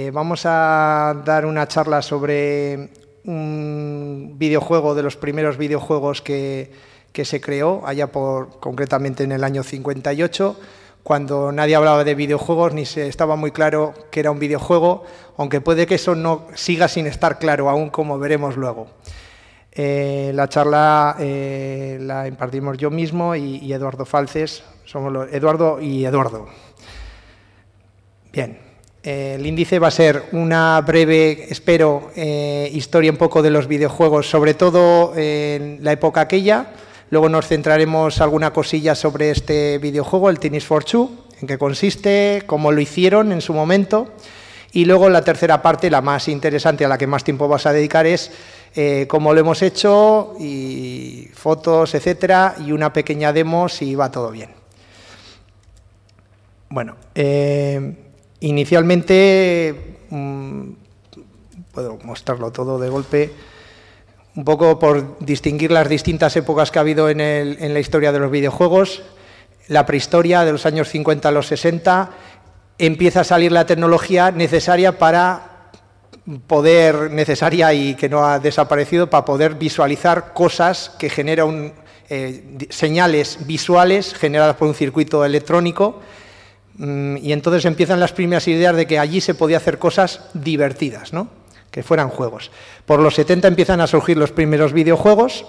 Eh, vamos a dar una charla sobre un videojuego de los primeros videojuegos que, se creó, allá por concretamente en el año 58, cuando nadie hablaba de videojuegos ni se estaba muy claro que era un videojuego, aunque puede que eso no siga sin estar claro aún, como veremos luego. Eh, la charla eh, la impartimos yo mismo y, y Eduardo Falces, somos los, Eduardo y Eduardo. Bien. Eh, el índice va a ser una breve, espero, eh, historia un poco de los videojuegos, sobre todo en la época aquella. Luego nos centraremos alguna cosilla sobre este videojuego, el Tennis for Two, en qué consiste, cómo lo hicieron en su momento. Y luego la tercera parte, la más interesante, a la que más tiempo vas a dedicar, es eh, cómo lo hemos hecho, y fotos, etcétera, y una pequeña demo si va todo bien. Bueno, Inicialmente, mm, puedo mostrarlo todo de golpe, un poco por distinguir las distintas épocas que ha habido en, la historia de los videojuegos. La prehistoria de los años 50 a los 60 empieza a salir la tecnología necesaria para poder, necesaria y que no ha desaparecido, para poder visualizar cosas que generan eh, señales visuales generadas por un circuito electrónico y entonces empiezan las primeras ideas de que allí se podía hacer cosas divertidas, ¿no? que fueran juegos. Por los 70 empiezan a surgir los primeros videojuegos,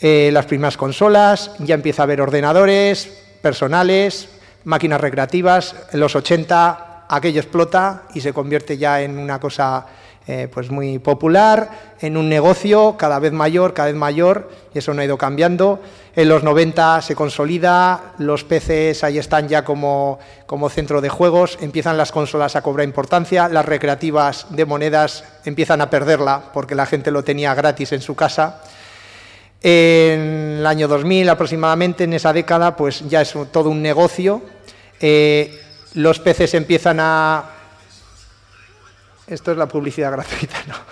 eh, las primeras consolas, ya empieza a haber ordenadores personales, máquinas recreativas. En los 80 aquello explota y se convierte ya en una cosa eh, pues muy popular, en un negocio cada vez mayor, cada vez mayor, y eso no ha ido cambiando. En los 90 se consolida, los PCs ahí están ya como, como centro de juegos, empiezan las consolas a cobrar importancia, las recreativas de monedas empiezan a perderla porque la gente lo tenía gratis en su casa. En el año 2000 aproximadamente, en esa década, pues ya es todo un negocio. Eh, los PCs empiezan a, esto es la publicidad gratuita, ¿no?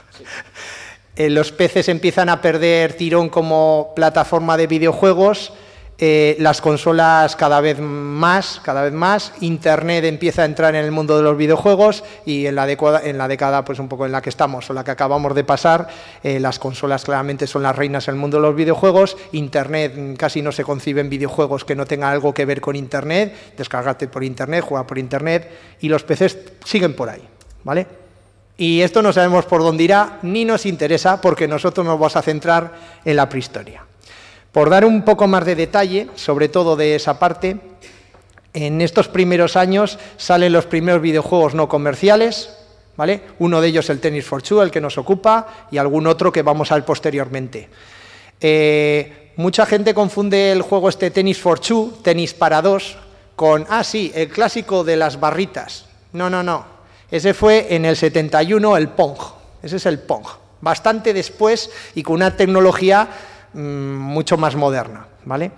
Eh, los peces empiezan a perder tirón como plataforma de videojuegos, eh, las consolas cada vez más, cada vez más, Internet empieza a entrar en el mundo de los videojuegos y en la, década, en la década pues un poco en la que estamos o la que acabamos de pasar, eh, las consolas claramente son las reinas en el mundo de los videojuegos, Internet mm, casi no se conciben videojuegos que no tengan algo que ver con Internet, descargarte por Internet, jugar por Internet y los peces siguen por ahí, ¿vale? Y esto no sabemos por dónde irá, ni nos interesa, porque nosotros nos vamos a centrar en la prehistoria. Por dar un poco más de detalle, sobre todo de esa parte, en estos primeros años salen los primeros videojuegos no comerciales, ¿vale? Uno de ellos el Tennis for Two, el que nos ocupa, y algún otro que vamos a ver posteriormente. Eh, mucha gente confunde el juego este Tennis for Two, tenis para dos, con, ah, sí, el clásico de las barritas. No, no, no. Ese fue en el 71 el Pong, ese es el Pong, bastante después y con una tecnología mm, mucho más moderna, ¿vale?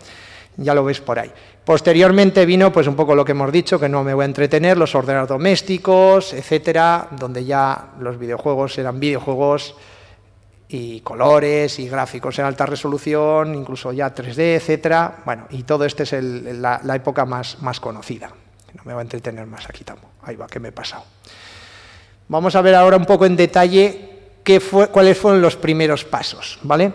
Ya lo veis por ahí. Posteriormente vino, pues un poco lo que hemos dicho, que no me voy a entretener, los ordenadores domésticos, etcétera, donde ya los videojuegos eran videojuegos y colores y gráficos en alta resolución, incluso ya 3D, etcétera. Bueno, y todo este es la, la, época más, más conocida. No me voy a entretener más aquí tampoco. Ahí va, que me he pasado. Vamos a ver ahora un poco en detalle qué fue, cuáles fueron los primeros pasos. ¿vale?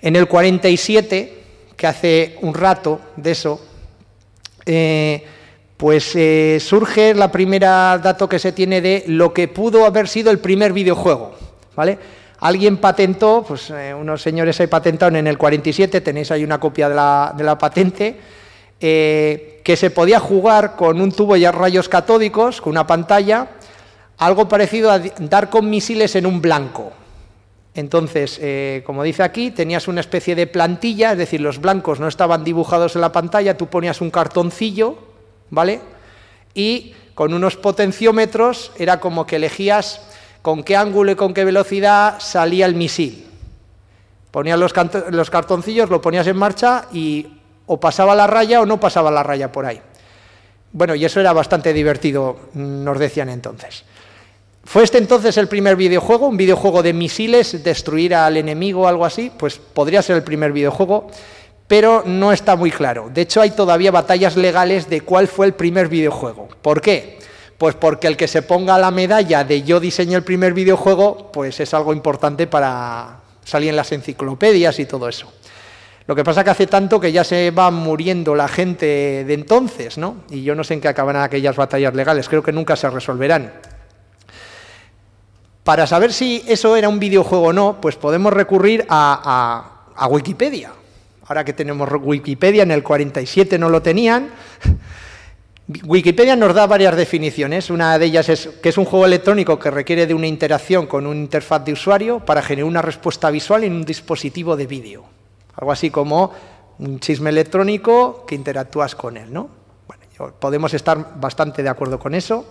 En el 47, que hace un rato de eso, eh, pues eh, surge la primera dato que se tiene de lo que pudo haber sido el primer videojuego. ¿vale? Alguien patentó, pues eh, unos señores ahí patentaron en el 47, tenéis ahí una copia de la, de la patente, que se podía jugar con un tubo y rayos catódicos, con una pantalla, algo parecido a dar con misiles en un blanco. Entonces, eh, como dice aquí, tenías una especie de plantilla, es decir, los blancos no estaban dibujados en la pantalla, tú ponías un cartoncillo, ¿vale? Y con unos potenciómetros era como que elegías con qué ángulo y con qué velocidad salía el misil. Ponías los cartoncillos, lo ponías en marcha y o pasaba la raya o no pasaba la raya por ahí. Bueno, y eso era bastante divertido, nos decían entonces. ¿Fue este entonces el primer videojuego? ¿Un videojuego de misiles, destruir al enemigo o algo así? Pues podría ser el primer videojuego, pero no está muy claro. De hecho, hay todavía batallas legales de cuál fue el primer videojuego. ¿Por qué? Pues porque el que se ponga la medalla de yo diseñé el primer videojuego, pues es algo importante para salir en las enciclopedias y todo eso. Lo que pasa es que hace tanto que ya se va muriendo la gente de entonces, ¿no? Y yo no sé en qué acabarán aquellas batallas legales, creo que nunca se resolverán. Para saber si eso era un videojuego o no, pues podemos recurrir a, a Wikipedia. Ahora que tenemos Wikipedia, en el 47 no lo tenían, Wikipedia nos da varias definiciones. Una de ellas es que es un juego electrónico que requiere de una interacción con una interfaz de usuario para generar una respuesta visual en un dispositivo de vídeo. Algo así como un chisme electrónico que interactúas con él, ¿no? Bueno, podemos estar bastante de acuerdo con eso.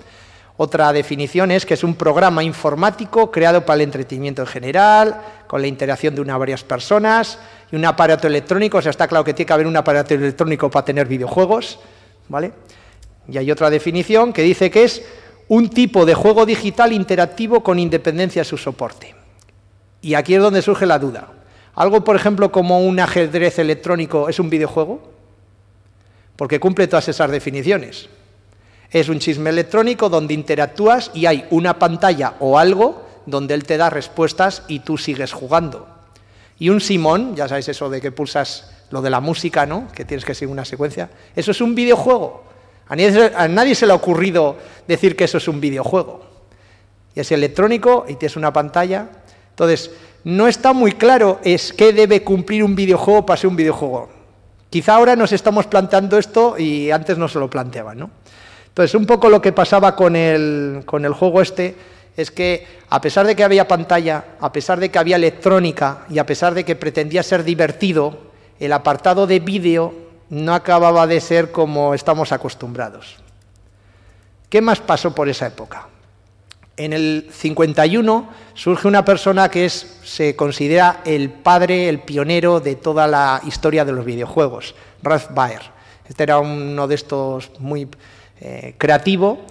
Otra definición es que es un programa informático creado para el entretenimiento en general, con la interacción de una o varias personas y un aparato electrónico. O sea, está claro que tiene que haber un aparato electrónico para tener videojuegos, ¿vale? Y hay otra definición que dice que es un tipo de juego digital interactivo con independencia de su soporte. Y aquí es donde surge la duda. ¿Algo, por ejemplo, como un ajedrez electrónico es un videojuego? Porque cumple todas esas definiciones. Es un chisme electrónico donde interactúas y hay una pantalla o algo donde él te da respuestas y tú sigues jugando. Y un Simón, ya sabéis eso de que pulsas lo de la música, ¿no? Que tienes que seguir una secuencia. Eso es un videojuego. A nadie, se le ha ocurrido decir que eso es un videojuego. Y es electrónico y tienes una pantalla. Entonces, no está muy claro es qué debe cumplir un videojuego para ser un videojuego. Quizá ahora nos estamos planteando esto y antes no se lo planteaban, ¿no? Entonces, un poco lo que pasaba con el, con el juego este es que, a pesar de que había pantalla, a pesar de que había electrónica y a pesar de que pretendía ser divertido, el apartado de vídeo no acababa de ser como estamos acostumbrados. ¿Qué más pasó por esa época? En el 51 surge una persona que se considera el padre, el pionero de toda la historia de los videojuegos, Ralph Baer. Este era uno de estos muy eh, creativo.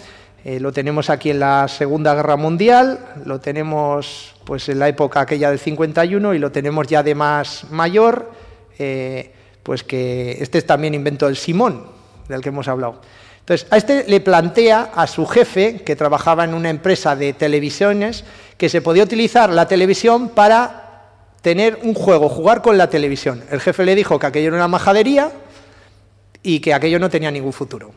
Eh, lo tenemos aquí en la Segunda Guerra Mundial, lo tenemos pues en la época aquella del 51 y lo tenemos ya de más mayor. Eh, pues que este es también invento del Simón, del que hemos hablado. Entonces, a este le plantea a su jefe, que trabajaba en una empresa de televisiones, que se podía utilizar la televisión para tener un juego, jugar con la televisión. El jefe le dijo que aquello era una majadería y que aquello no tenía ningún futuro,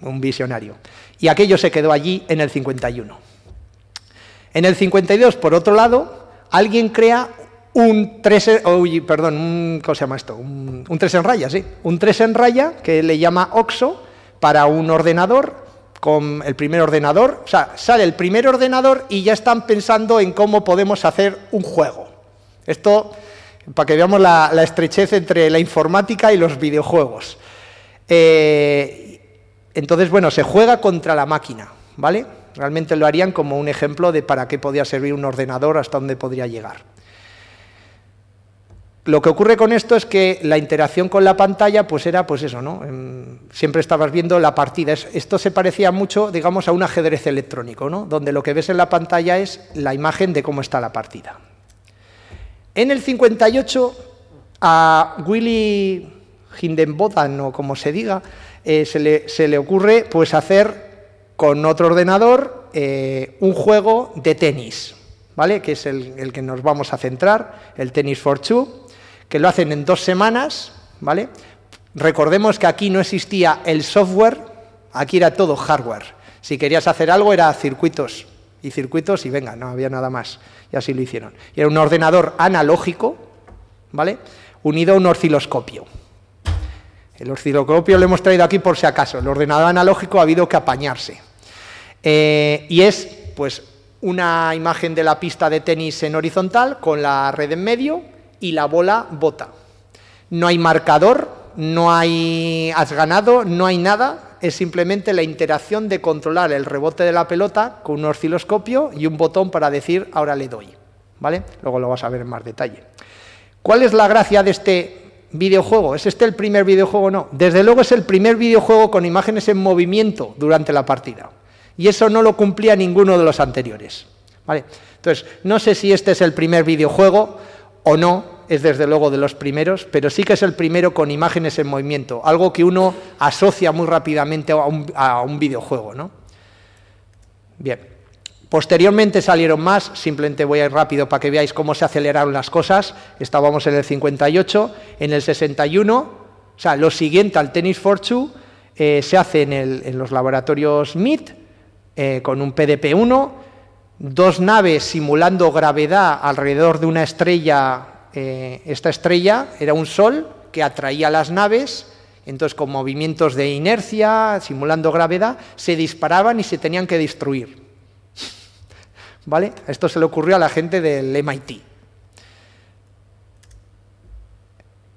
un visionario. Y aquello se quedó allí en el 51. En el 52, por otro lado, alguien crea un 3 perdón, un, ¿cómo se llama esto? Un, 3 en raya, sí. Un 3 en raya que le llama OXO para un ordenador con el primer ordenador. O sea, sale el primer ordenador y ya están pensando en cómo podemos hacer un juego. Esto, para que veamos la, estrechez entre la informática y los videojuegos. Eh, entonces, bueno, se juega contra la máquina, ¿vale? Realmente lo harían como un ejemplo de para qué podía servir un ordenador, hasta dónde podría llegar. Lo que ocurre con esto es que la interacción con la pantalla pues era pues eso, ¿no? Siempre estabas viendo la partida. Esto se parecía mucho, digamos, a un ajedrez electrónico, ¿no? Donde lo que ves en la pantalla es la imagen de cómo está la partida. En el 58 a Willy Hindenbotham o como se diga, eh, se, le, ocurre pues hacer con otro ordenador eh, un juego de tenis, ¿vale? Que es el, que nos vamos a centrar, el Tennis for Two que lo hacen en dos semanas, ¿vale? Recordemos que aquí no existía el software, aquí era todo hardware. Si querías hacer algo era circuitos y circuitos y venga, no había nada más. Y así lo hicieron. Y era un ordenador analógico, ¿vale? Unido a un osciloscopio. El osciloscopio lo hemos traído aquí por si acaso. El ordenador analógico ha habido que apañarse. Eh, y es, pues, una imagen de la pista de tenis en horizontal con la red en medio y la bola bota. No hay marcador, no hay has ganado, no hay nada, es simplemente la interacción de controlar el rebote de la pelota con un osciloscopio y un botón para decir ahora le doy. ¿Vale? Luego lo vas a ver en más detalle. ¿Cuál es la gracia de este videojuego? ¿Es este el primer videojuego? No. Desde luego es el primer videojuego con imágenes en movimiento durante la partida. Y eso no lo cumplía ninguno de los anteriores. ¿Vale? Entonces, no sé si este es el primer videojuego o no, es desde luego de los primeros, pero sí que es el primero con imágenes en movimiento, algo que uno asocia muy rápidamente a un, videojuego. ¿no? Bien. Posteriormente salieron más, simplemente voy a ir rápido para que veáis cómo se aceleraron las cosas. Estábamos en el 58, en el 61, o sea, lo siguiente al Tennis for Two eh, se hace en, los laboratorios MIT eh, con un PDP-1, dos naves simulando gravedad alrededor de una estrella. Eh, esta estrella era un sol que atraía las naves entonces, con movimientos de inercia, simulando gravedad, se disparaban y se tenían que destruir. ¿Vale? Esto se le ocurrió a la gente del MIT.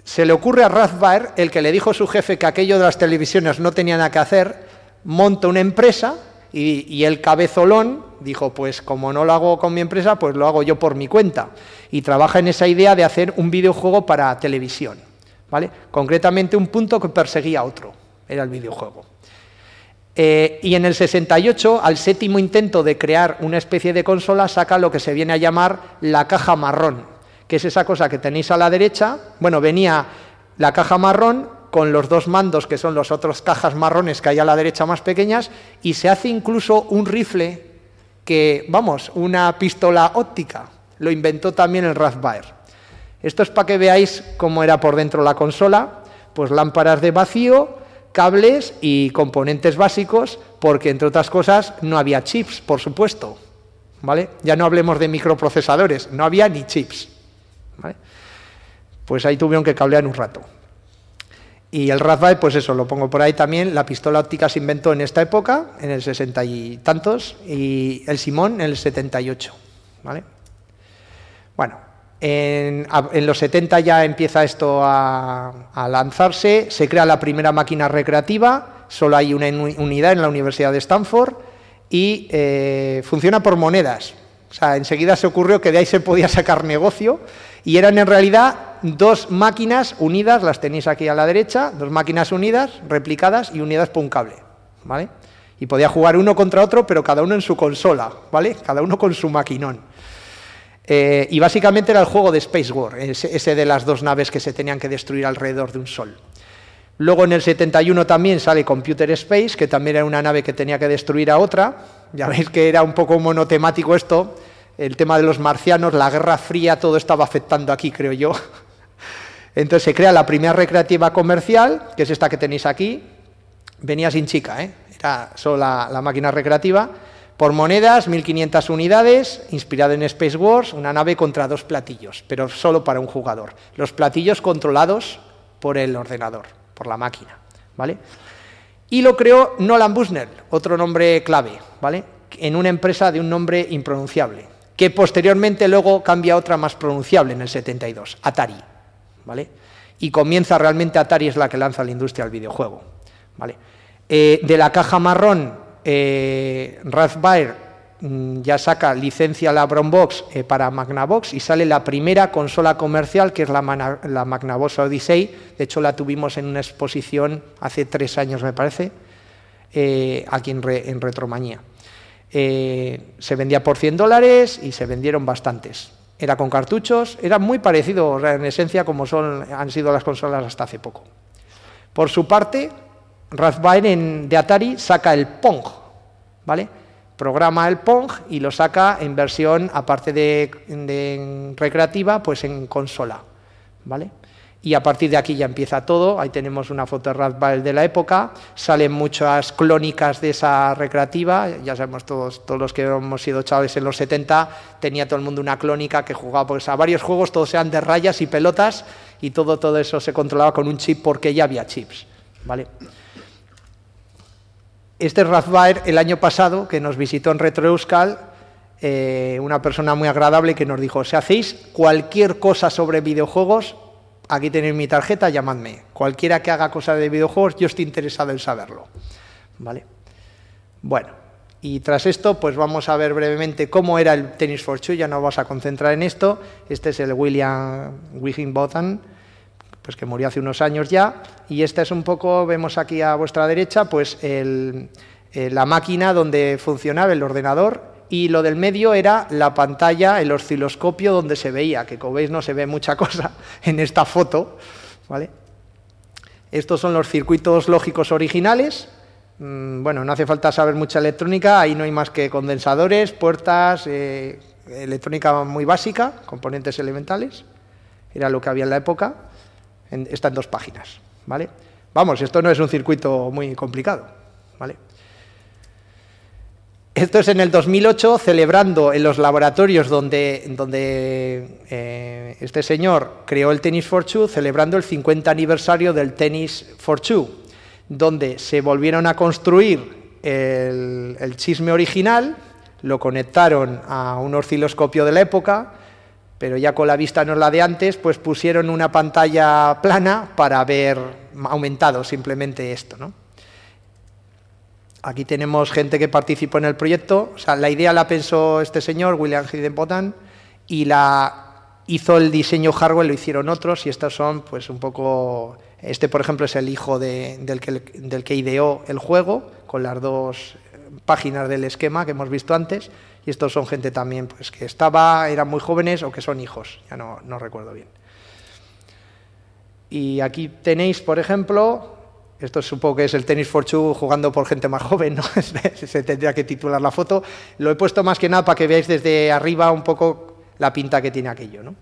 Se le ocurre a Rathbard, el que le dijo a su jefe que aquello de las televisiones no tenía nada que hacer, monta una empresa y, el cabezolón dijo, pues como no lo hago con mi empresa, pues lo hago yo por mi cuenta. Y trabaja en esa idea de hacer un videojuego para televisión. Concretamente un punto que perseguía otro, era el videojuego. Eh, y en el 68, al séptimo intento de crear una especie de consola, saca lo que se viene a llamar la caja marrón, que es esa cosa que tenéis a la derecha. Bueno, venía la caja marrón con los dos mandos, que son las otras cajas marrones que hay a la derecha más pequeñas, y se hace incluso un rifle que, vamos, una pistola óptica. Lo inventó también el Raspberry. Esto es para que veáis cómo era por dentro la consola, pues lámparas de vacío, cables y componentes básicos, porque entre otras cosas no había chips, por supuesto. ¿Vale? Ya no hablemos de microprocesadores, no había ni chips. Pues ahí tuvieron que cablear un rato. Y el Raspberry, pues eso, lo pongo por ahí también. La pistola óptica se inventó en esta época, en el 60 y tantos, y el Simón en el 78. ¿vale? Bueno, en, los 70 ya empieza esto a, lanzarse, se crea la primera máquina recreativa, solo hay una unidad en la Universidad de Stanford y eh, funciona por monedas. O sea, enseguida se ocurrió que de ahí se podía sacar negocio y eran en realidad dos máquinas unidas, las tenéis aquí a la derecha, dos máquinas unidas, replicadas y unidas por un cable, ¿vale? Y podía jugar uno contra otro, pero cada uno en su consola, ¿vale? Cada uno con su maquinón. Eh, y básicamente era el juego de Space War, ese, de las dos naves que se tenían que destruir alrededor de un sol. Luego en el 71 también sale Computer Space, que también era una nave que tenía que destruir a otra. Ya veis que era un poco monotemático esto, el tema de los marcianos, la Guerra Fría, todo estaba afectando aquí, creo yo. Entonces se crea la primera recreativa comercial, que es esta que tenéis aquí. Venía sin chica, ¿eh? era solo la máquina recreativa. Por monedas, 1.500 unidades, inspirada en Space Wars, una nave contra dos platillos, pero solo para un jugador. Los platillos controlados por el ordenador, por la máquina, ¿vale? Y lo creó Nolan Bushnell, otro nombre clave, ¿vale? En una empresa de un nombre impronunciable, que posteriormente luego cambia a otra más pronunciable en el 72, Atari, ¿vale? Y comienza realmente Atari es la que lanza la industria del videojuego, ¿vale? Eh, de la caja marrón eh, mm, ya saca licencia a la Brombox eh, para Magnavox y sale la primera consola comercial que es la, Magnavox Odyssey. De hecho, la tuvimos en una exposición hace tres años, me parece, eh, aquí en, en Retromanía. Eh, se vendía por 100 dólares y se vendieron bastantes. Era con cartuchos, era muy parecido en esencia como son, han sido las consolas hasta hace poco. Por su parte, Raspberry de Atari saca el Pong, ¿vale? Programa el Pong y lo saca en versión, aparte de, recreativa, pues en consola, ¿vale? Y a partir de aquí ya empieza todo, ahí tenemos una foto de Raspberry de la época, salen muchas clónicas de esa recreativa, ya sabemos todos, todos los que hemos sido chavales en los 70, tenía todo el mundo una clónica que jugaba pues, a varios juegos, todos eran de rayas y pelotas, y todo, todo eso se controlaba con un chip porque ya había chips, ¿vale? Este Rathbaer el año pasado, que nos visitó en Retro Euskal, eh, una persona muy agradable que nos dijo, si hacéis cualquier cosa sobre videojuegos, aquí tenéis mi tarjeta, llamadme. Cualquiera que haga cosas de videojuegos, yo estoy interesado en saberlo. ¿Vale? Bueno, y tras esto, pues vamos a ver brevemente cómo era el Tennis for Two, ya no vamos a concentrar en esto. Este es el William Wigginbottom, pues que murió hace unos años ya, y esta es un poco, vemos aquí a vuestra derecha, pues eh, la máquina donde funcionaba el ordenador, y lo del medio era la pantalla, el osciloscopio donde se veía, que como veis no se ve mucha cosa en esta foto, ¿vale? Estos son los circuitos lógicos originales, Mm, bueno, no hace falta saber mucha electrónica, ahí no hay más que condensadores, puertas, eh, electrónica muy básica, componentes elementales, era lo que había en la época, está en dos páginas, ¿vale? Vamos, esto no es un circuito muy complicado, ¿vale? Esto es en el 2008, celebrando en los laboratorios donde, donde eh, este señor creó el Tennis for Two, celebrando el 50 aniversario del Tennis for Two donde se volvieron a construir el, chisme original, lo conectaron a un osciloscopio de la época, pero ya con la vista no la de antes, pues pusieron una pantalla plana para ver aumentado simplemente esto. ¿no? Aquí tenemos gente que participó en el proyecto, o sea, la idea la pensó este señor, William Hiddenbotham, y la hizo el diseño hardware, lo hicieron otros, y estos son pues un poco este, por ejemplo, es el hijo del, que, ideó el juego, con las dos páginas del esquema que hemos visto antes, y estos son gente también pues, que estaba, eran muy jóvenes o que son hijos, ya no, recuerdo bien. Y aquí tenéis, por ejemplo, esto supongo que es el tenis for two jugando por gente más joven, ¿no? se tendría que titular la foto. Lo he puesto más que nada para que veáis desde arriba un poco la pinta que tiene aquello. ¿no?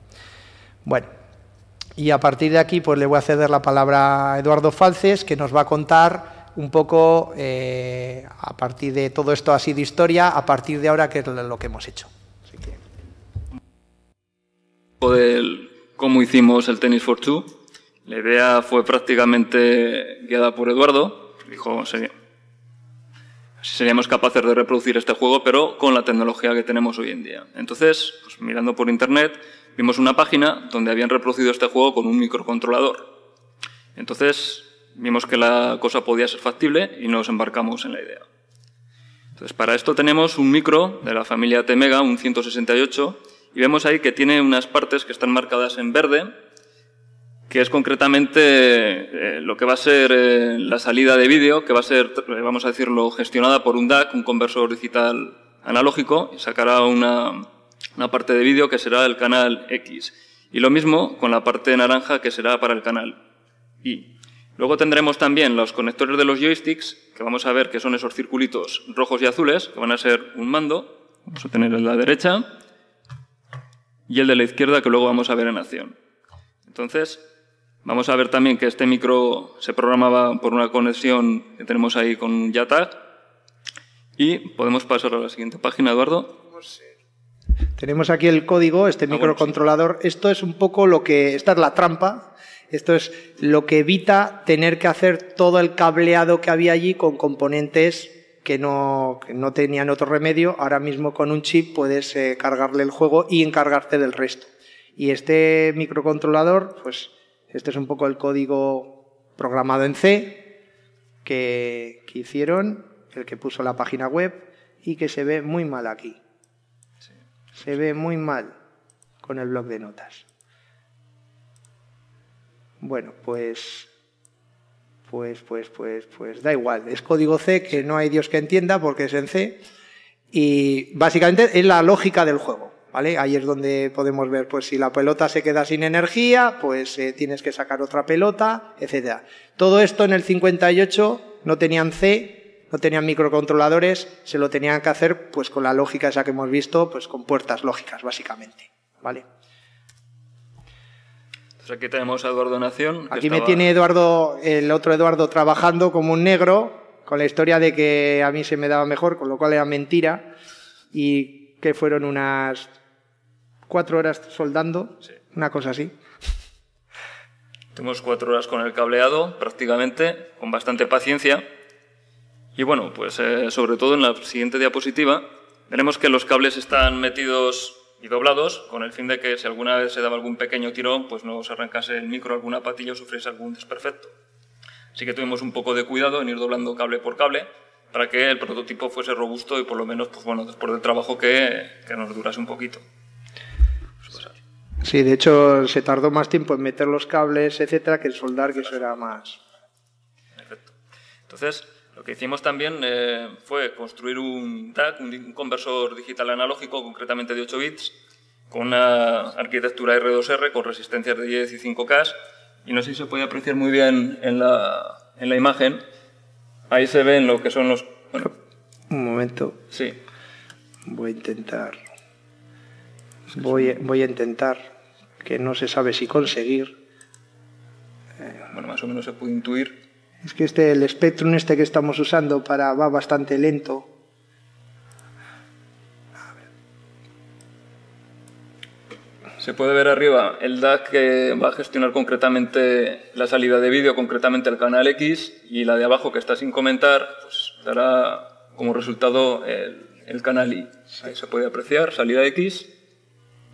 Bueno, y a partir de aquí, pues le voy a ceder la palabra a Eduardo Falces, que nos va a contar un poco, eh, a partir de todo esto ha sido historia, a partir de ahora, qué es lo que hemos hecho. Cómo hicimos el Tennis for Two. La idea fue prácticamente guiada por Eduardo. Dijo, si seríamos capaces de reproducir este juego, pero con la tecnología que tenemos hoy en día. Entonces, pues, mirando por internet, vimos una página donde habían reproducido este juego con un microcontrolador. Entonces vimos que la cosa podía ser factible y nos embarcamos en la idea. Entonces para esto tenemos un micro de la familia T-Mega, un 168, y vemos ahí que tiene unas partes que están marcadas en verde, que es concretamente eh, lo que va a ser eh, la salida de vídeo, que va a ser, eh, vamos a decirlo, gestionada por un DAC, un conversor digital analógico, y sacará una, una parte de vídeo que será el canal X. Y lo mismo con la parte naranja que será para el canal Y. Luego tendremos también los conectores de los joysticks, que vamos a ver que son esos circulitos rojos y azules, que van a ser un mando. Vamos a tener el de la derecha y el de la izquierda, que luego vamos a ver en acción. Entonces, vamos a ver también que este micro se programaba por una conexión que tenemos ahí con un JATAG. Y podemos pasar a la siguiente página, Eduardo. Tenemos aquí el código, este ah, microcontrolador. Esto es un poco lo que, esta es la trampa, esto es lo que evita tener que hacer todo el cableado que había allí con componentes que no, no tenían otro remedio. Ahora mismo con un chip puedes eh, cargarle el juego y encargarte del resto. Y este microcontrolador, pues este es un poco el código programado en C que, que hicieron, el que puso la página web y que se ve muy mal aquí se ve muy mal con el blog de notas. Bueno, pues, pues, pues, pues, pues da igual. Es código C que no hay Dios que entienda porque es en C y básicamente es la lógica del juego. ¿Vale? Ahí es donde podemos ver, pues si la pelota se queda sin energía, pues eh, tienes que sacar otra pelota, etcétera. Todo esto en el 58 no tenían C, no tenían microcontroladores, se lo tenían que hacer pues con la lógica esa que hemos visto, pues con puertas lógicas, básicamente. ¿Vale? Entonces aquí tenemos a Eduardo Nación. Aquí me tiene Eduardo, el otro Eduardo, trabajando como un negro, con la historia de que a mí se me daba mejor, con lo cual era mentira, y que fueron unas cuatro horas soldando, una cosa así. Tenemos cuatro horas con el cableado, prácticamente, con bastante paciencia. Y bueno, pues eh, sobre todo en la siguiente diapositiva veremos que los cables están metidos y doblados con el fin de que si alguna vez se daba algún pequeño tirón, pues no se arrancase el micro, alguna patilla o sufriese algún desperfecto. Así que tuvimos un poco de cuidado en ir doblando cable por cable para que el prototipo fuese robusto y por lo menos, pues bueno, después del trabajo que, que nos durase un poquito. Sí, de hecho se tardó más tiempo en meter los cables, etcétera, que en soldar, que eso era más. Perfecto. Entonces, lo que hicimos también eh, fue construir un DAC, un, conversor digital analógico, concretamente de 8 bits, con una arquitectura R2R con resistencias de 10 y 5K. Y no sé si se puede apreciar muy bien en la, en la imagen, ahí se ven lo que son los... Un momento. Sí. Voy a intentar. Voy, voy a intentar, que no se sabe si conseguir. Bueno, más o menos se puede intuir. Es que este, el Spectrum este que estamos usando para va bastante lento. Se puede ver arriba el DAC que va a gestionar concretamente la salida de vídeo, concretamente el canal X, y la de abajo que está sin comentar, pues dará como resultado el, el canal Y. Ahí se puede apreciar, salida X,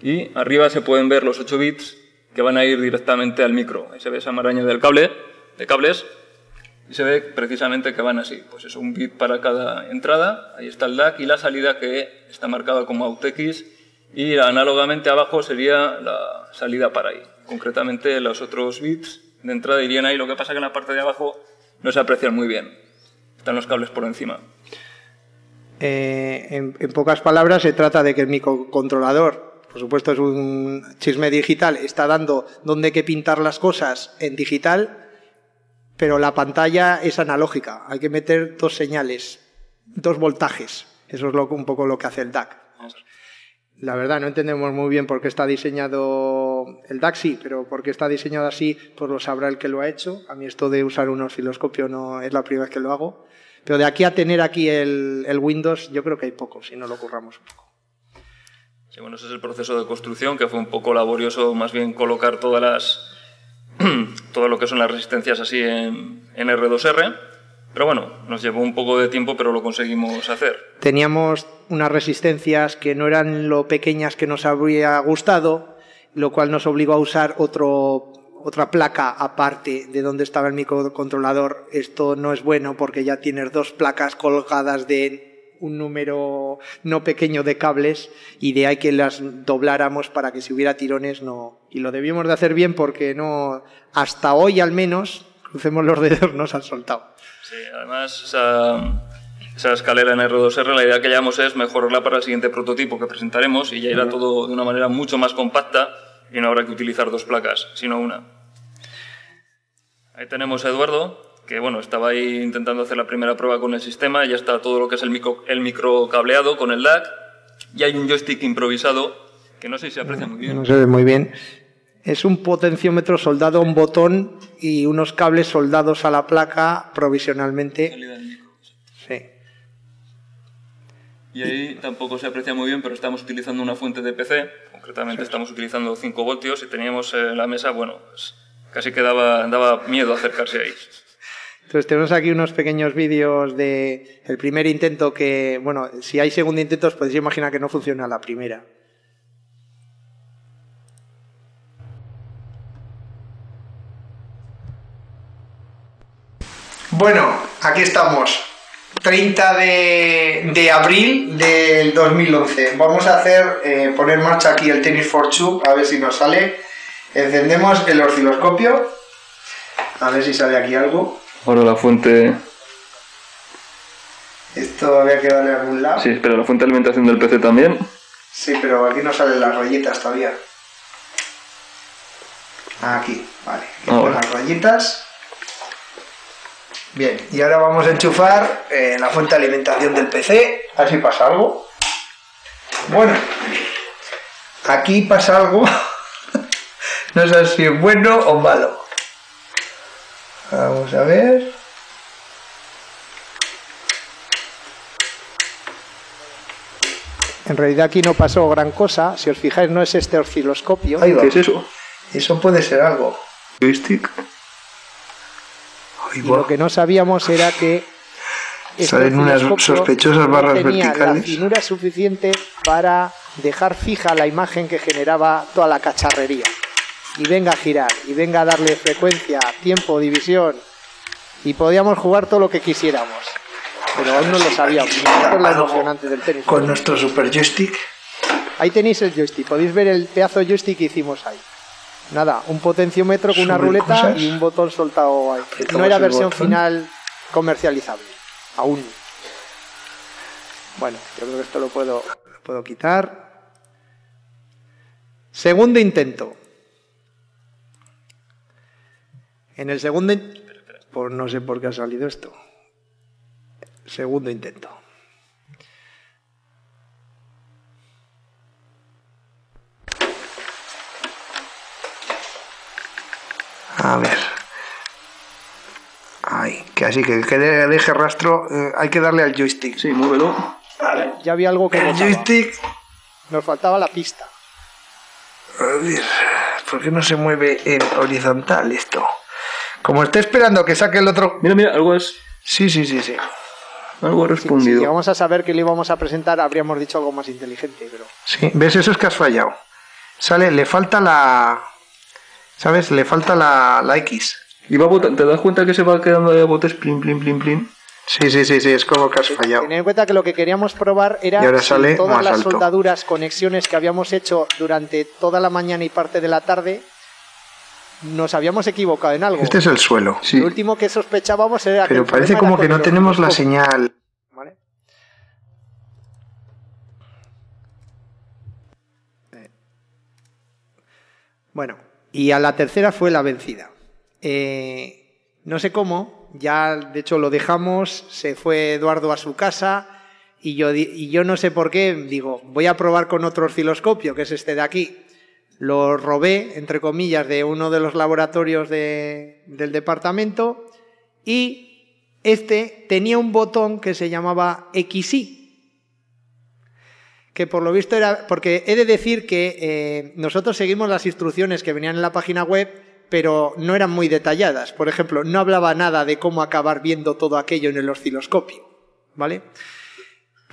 y arriba se pueden ver los 8 bits que van a ir directamente al micro. Ahí se ve esa maraña del cable, de cables, y se ve precisamente que van así. Pues es un bit para cada entrada, ahí está el DAC y la salida que está marcada como AUTX y análogamente abajo sería la salida para ahí. Concretamente los otros bits de entrada irían ahí, lo que pasa que en la parte de abajo no se aprecian muy bien. Están los cables por encima. Eh, en, en, pocas palabras, se trata de que el microcontrolador, por supuesto es un chisme digital, está dando dónde hay que pintar las cosas en digital, pero la pantalla es analógica. Hay que meter dos señales, dos voltajes. Eso es un poco lo que hace el DAC. La verdad, no entendemos muy bien por qué está diseñado el DAC, sí, pero por qué está diseñado así, pues lo sabrá el que lo ha hecho. A mí esto de usar un osciloscopio no es la primera vez que lo hago. Pero de aquí a tener aquí el, el Windows, yo creo que hay poco, si no lo curramos un poco. Bueno, ese es el proceso de construcción, que fue un poco laborioso, más bien colocar todas las, todo lo que son las resistencias así en, en R2R. Pero bueno, nos llevó un poco de tiempo, pero lo conseguimos hacer. Teníamos unas resistencias que no eran lo pequeñas que nos habría gustado, lo cual nos obligó a usar otro, otra placa aparte de donde estaba el microcontrolador. Esto no es bueno porque ya tienes dos placas colgadas de un número no pequeño de cables y de ahí que las dobláramos para que si hubiera tirones no. Y lo debíamos de hacer bien porque no, hasta hoy al menos, crucemos los dedos, nos han soltado. Sí, además esa, esa, escalera en R2R, la idea que llevamos es mejorarla para el siguiente prototipo que presentaremos y ya irá todo de una manera mucho más compacta y no habrá que utilizar dos placas, sino una. Ahí tenemos a Eduardo, que bueno, estaba ahí intentando hacer la primera prueba con el sistema, ya está todo lo que es el micro, el micro cableado con el DAC, y hay un joystick improvisado que no sé si se aprecia muy bien. No se ve muy bien. Es un potenciómetro soldado a un botón y unos cables soldados a la placa provisionalmente. Sí. Y ahí tampoco se aprecia muy bien, pero estamos utilizando una fuente de PC, concretamente sí. estamos utilizando 5 voltios y teníamos en la mesa, bueno, pues casi que daba, daba miedo acercarse ahí. Tenemos aquí unos pequeños vídeos de el primer intento que, bueno, si hay segundo intento os podéis imaginar que no funciona la primera. Bueno, aquí estamos. 30 de, de, abril del 2011. Vamos a hacer, eh, poner en marcha aquí el Tennis for Two, a ver si nos sale. Encendemos el osciloscopio. A ver si sale aquí algo. Ahora la fuente... Esto había que darle a algún lado. Sí, pero la fuente de alimentación del PC también. Sí, pero aquí no salen las rayitas todavía. Aquí, vale. Aquí las rayitas. Bien, y ahora vamos a enchufar eh, la fuente de alimentación del PC, a ver si pasa algo. Bueno, aquí pasa algo, no sé si es bueno o malo. Vamos a ver. En realidad aquí no pasó gran cosa, si os fijáis no es este osciloscopio. ¿Qué es eso? Eso puede ser algo. Joystick. Y lo que no sabíamos era que salen unas sospechosas barras no tenía verticales. la finura suficiente para dejar fija la imagen que generaba toda la cacharrería. Y venga a girar, y venga a darle frecuencia, tiempo, división. Y podíamos jugar todo lo que quisiéramos. Pero aún no lo sabíamos. Esto es lo emocionante del tenis. Con nuestro super joystick. Ahí tenéis el joystick. Podéis ver el pedazo de joystick que hicimos ahí. Nada, un potenciómetro con una ruleta cosas. y un botón soltado ahí. Apretamos No era versión botón. final comercializable. Aún. Bueno, yo creo que esto lo puedo, lo puedo quitar. Segundo intento. En el segundo... in- Pues no sé por qué ha salido esto. Segundo intento. A ver. Ay, que así que, que deje rastro. eh, hay que darle al joystick. Sí, muévelo. Ya había algo que El botaba. joystick. Nos faltaba la pista. A ver, ¿por qué no se mueve en horizontal esto? Como esté esperando que saque el otro. Mira, mira, algo es. Sí, sí, sí, sí. Algo ha Si respondido. llegamos a saber que le íbamos a presentar, habríamos dicho algo más inteligente, pero Sí, ¿ves? Eso es que has fallado. Sale, le falta la. ¿Sabes? Le falta la, la X. Y va bota- ¿Te das cuenta que se va quedando de botes plin, plin, plin, plin? Sí, sí, sí, sí, es como que has fallado. Tener en cuenta que lo que queríamos probar era Y ahora si sale todas más las alto. soldaduras, conexiones que habíamos hecho durante toda la mañana y parte de la tarde, nos habíamos equivocado en algo. Este es el suelo. Sí. Lo último que sospechábamos era Pero parece como que no tenemos la señal. ¿vale? Eh. Bueno, y a la tercera fue la vencida. Eh, no sé cómo, ya de hecho lo dejamos, se fue Eduardo a su casa y yo, y yo no sé por qué, digo, voy a probar con otro osciloscopio, que es este de aquí. Lo robé, entre comillas, de uno de los laboratorios de- del departamento y este tenía un botón que se llamaba XY que por lo visto era, porque he de decir que eh, nosotros seguimos las instrucciones que venían en la página web, pero no eran muy detalladas. Por ejemplo, no hablaba nada de cómo acabar viendo todo aquello en el osciloscopio, ¿vale?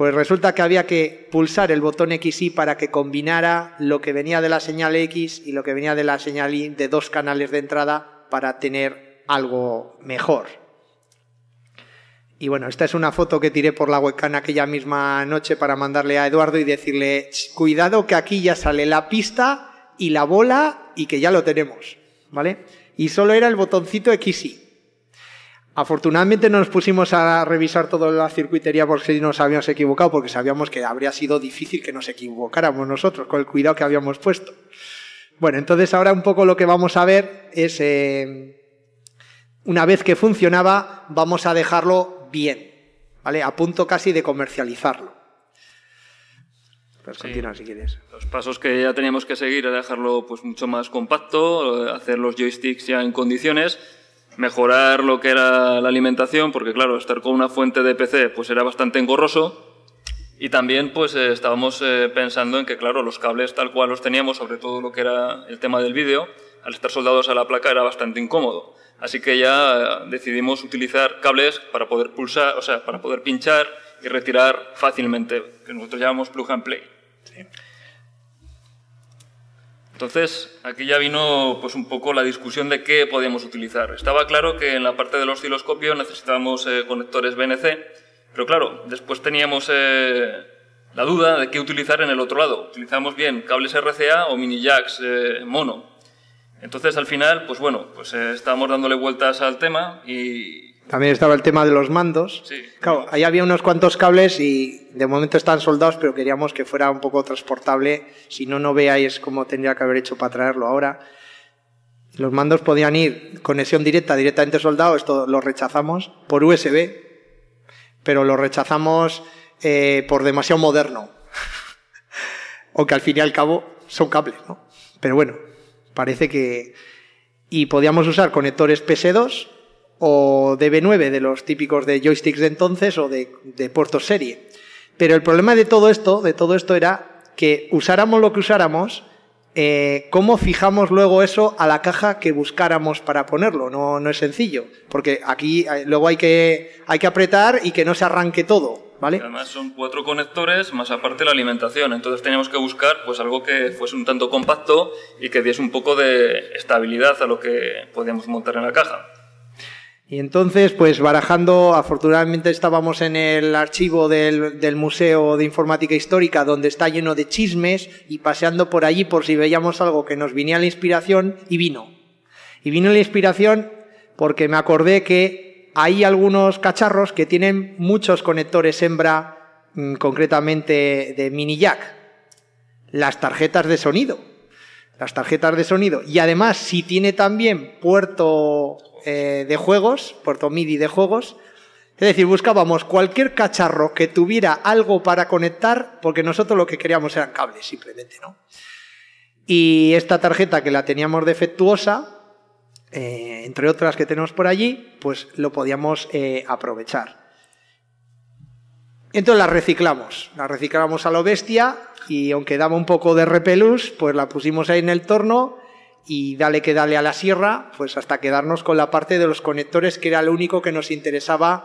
Pues resulta que había que pulsar el botón XY para que combinara lo que venía de la señal X y lo que venía de la señal Y de dos canales de entrada para tener algo mejor. Y bueno, esta es una foto que tiré por la webcam aquella misma noche para mandarle a Eduardo y decirle, "Ch, cuidado que aquí ya sale la pista y la bola y que ya lo tenemos, ¿vale? Y solo era el botoncito XY. Afortunadamente no nos pusimos a revisar toda la circuitería por si nos habíamos equivocado, porque sabíamos que habría sido difícil que nos equivocáramos nosotros con el cuidado que habíamos puesto. Bueno, entonces ahora un poco lo que vamos a ver es, eh, una vez que funcionaba, vamos a dejarlo bien, ¿vale? A punto casi de comercializarlo. Pues Sí. continúa si quieres. Los pasos que ya teníamos que seguir era dejarlo pues mucho más compacto, eh, hacer los joysticks ya en condiciones, mejorar lo que era la alimentación, porque claro, estar con una fuente de PC pues era bastante engorroso. Y también pues eh, estábamos eh, pensando en que claro, los cables tal cual los teníamos, sobre todo lo que era el tema del vídeo, al estar soldados a la placa era bastante incómodo. Así que ya eh, decidimos utilizar cables para poder pulsar, o sea, para poder pinchar y retirar fácilmente, que nosotros llamamos plug and play. Entonces, aquí ya vino pues un poco la discusión de qué podíamos utilizar. Estaba claro que en la parte del osciloscopio necesitábamos eh, conectores BNC, pero claro, después teníamos eh, la duda de qué utilizar en el otro lado. ¿Utilizamos bien cables RCA o mini jacks eh, mono? Entonces, al final, pues bueno, pues estábamos dándole vueltas al tema y También estaba el tema de los mandos. Sí. Claro, ahí había unos cuantos cables y de momento están soldados, pero queríamos que fuera un poco transportable. Si no, no veáis cómo tendría que haber hecho para traerlo ahora. Los mandos podían ir conexión directa, directamente soldado, esto lo rechazamos por USB, pero lo rechazamos eh, por demasiado moderno. Aunque al fin y al cabo son cables, ¿no? Pero bueno, parece que... Y podíamos usar conectores PS2 o DB9 de los típicos de joysticks de entonces o de, de puertos serie. Pero el problema de todo esto, de todo esto era que usáramos lo que usáramos, eh, cómo fijamos luego eso a la caja que buscáramos para ponerlo. No, no es sencillo, porque aquí eh, luego hay que, hay que apretar y que no se arranque todo, ¿vale? Además son cuatro conectores más aparte la alimentación, entonces teníamos que buscar pues algo que fuese un tanto compacto y que diese un poco de estabilidad a lo que podíamos montar en la caja. Y entonces, pues barajando, afortunadamente estábamos en el archivo del, del Museo de Informática Histórica, donde está lleno de chismes, y paseando por allí por si veíamos algo que nos venía la inspiración, y vino. Y vino la inspiración porque me acordé que hay algunos cacharros que tienen muchos conectores hembra, mm, concretamente de mini jack. Las tarjetas de sonido. Las tarjetas de sonido. Y además, si tiene también puerto eh, de juegos, puerto MIDI de juegos, Es decir, buscábamos cualquier cacharro que tuviera algo para conectar, porque nosotros lo que queríamos eran cables, simplemente, ¿no? Y esta tarjeta que la teníamos defectuosa, eh, entre otras que tenemos por allí, pues lo podíamos eh, aprovechar. Entonces la reciclamos, la reciclamos a lo bestia y aunque daba un poco de repelús, pues la pusimos ahí en el torno y dale que dale a la sierra, pues hasta quedarnos con la parte de los conectores que era lo único que nos interesaba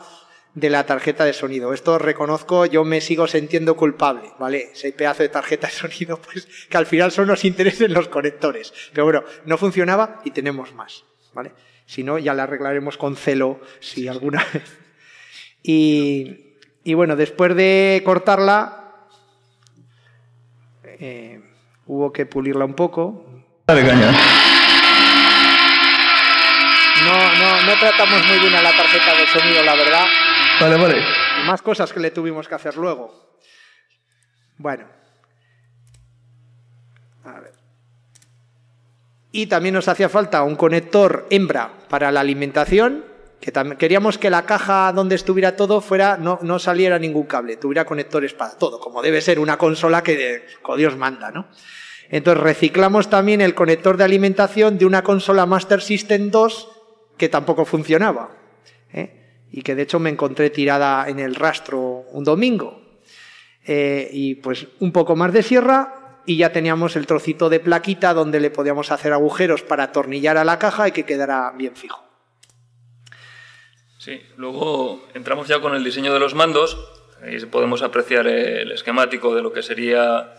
de la tarjeta de sonido. Esto reconozco, yo me sigo sintiendo culpable, ¿vale? Ese pedazo de tarjeta de sonido, pues que al final solo nos interesen los conectores. Pero bueno, no funcionaba y tenemos más, ¿vale? Si no, ya la arreglaremos con celo si alguna vez. Y, y bueno, después de cortarla, eh, hubo que pulirla un poco, no, no, no tratamos muy bien a la tarjeta de sonido, la verdad. Vale, vale. Y más cosas que le tuvimos que hacer luego. Bueno. A ver. Y también nos hacía falta un conector hembra para la alimentación, que queríamos que la caja donde estuviera todo fuera no, no saliera ningún cable, tuviera conectores para todo, como debe ser una consola que Dios manda, ¿no? Entonces reciclamos también el conector de alimentación de una consola Master System 2 que tampoco funcionaba. ¿eh? Y que de hecho me encontré tirada en el rastro un domingo. Eh, y pues un poco más de sierra y ya teníamos el trocito de plaquita donde le podíamos hacer agujeros para atornillar a la caja y que quedara bien fijo. Sí, luego entramos ya con el diseño de los mandos. Ahí podemos apreciar el esquemático de lo que sería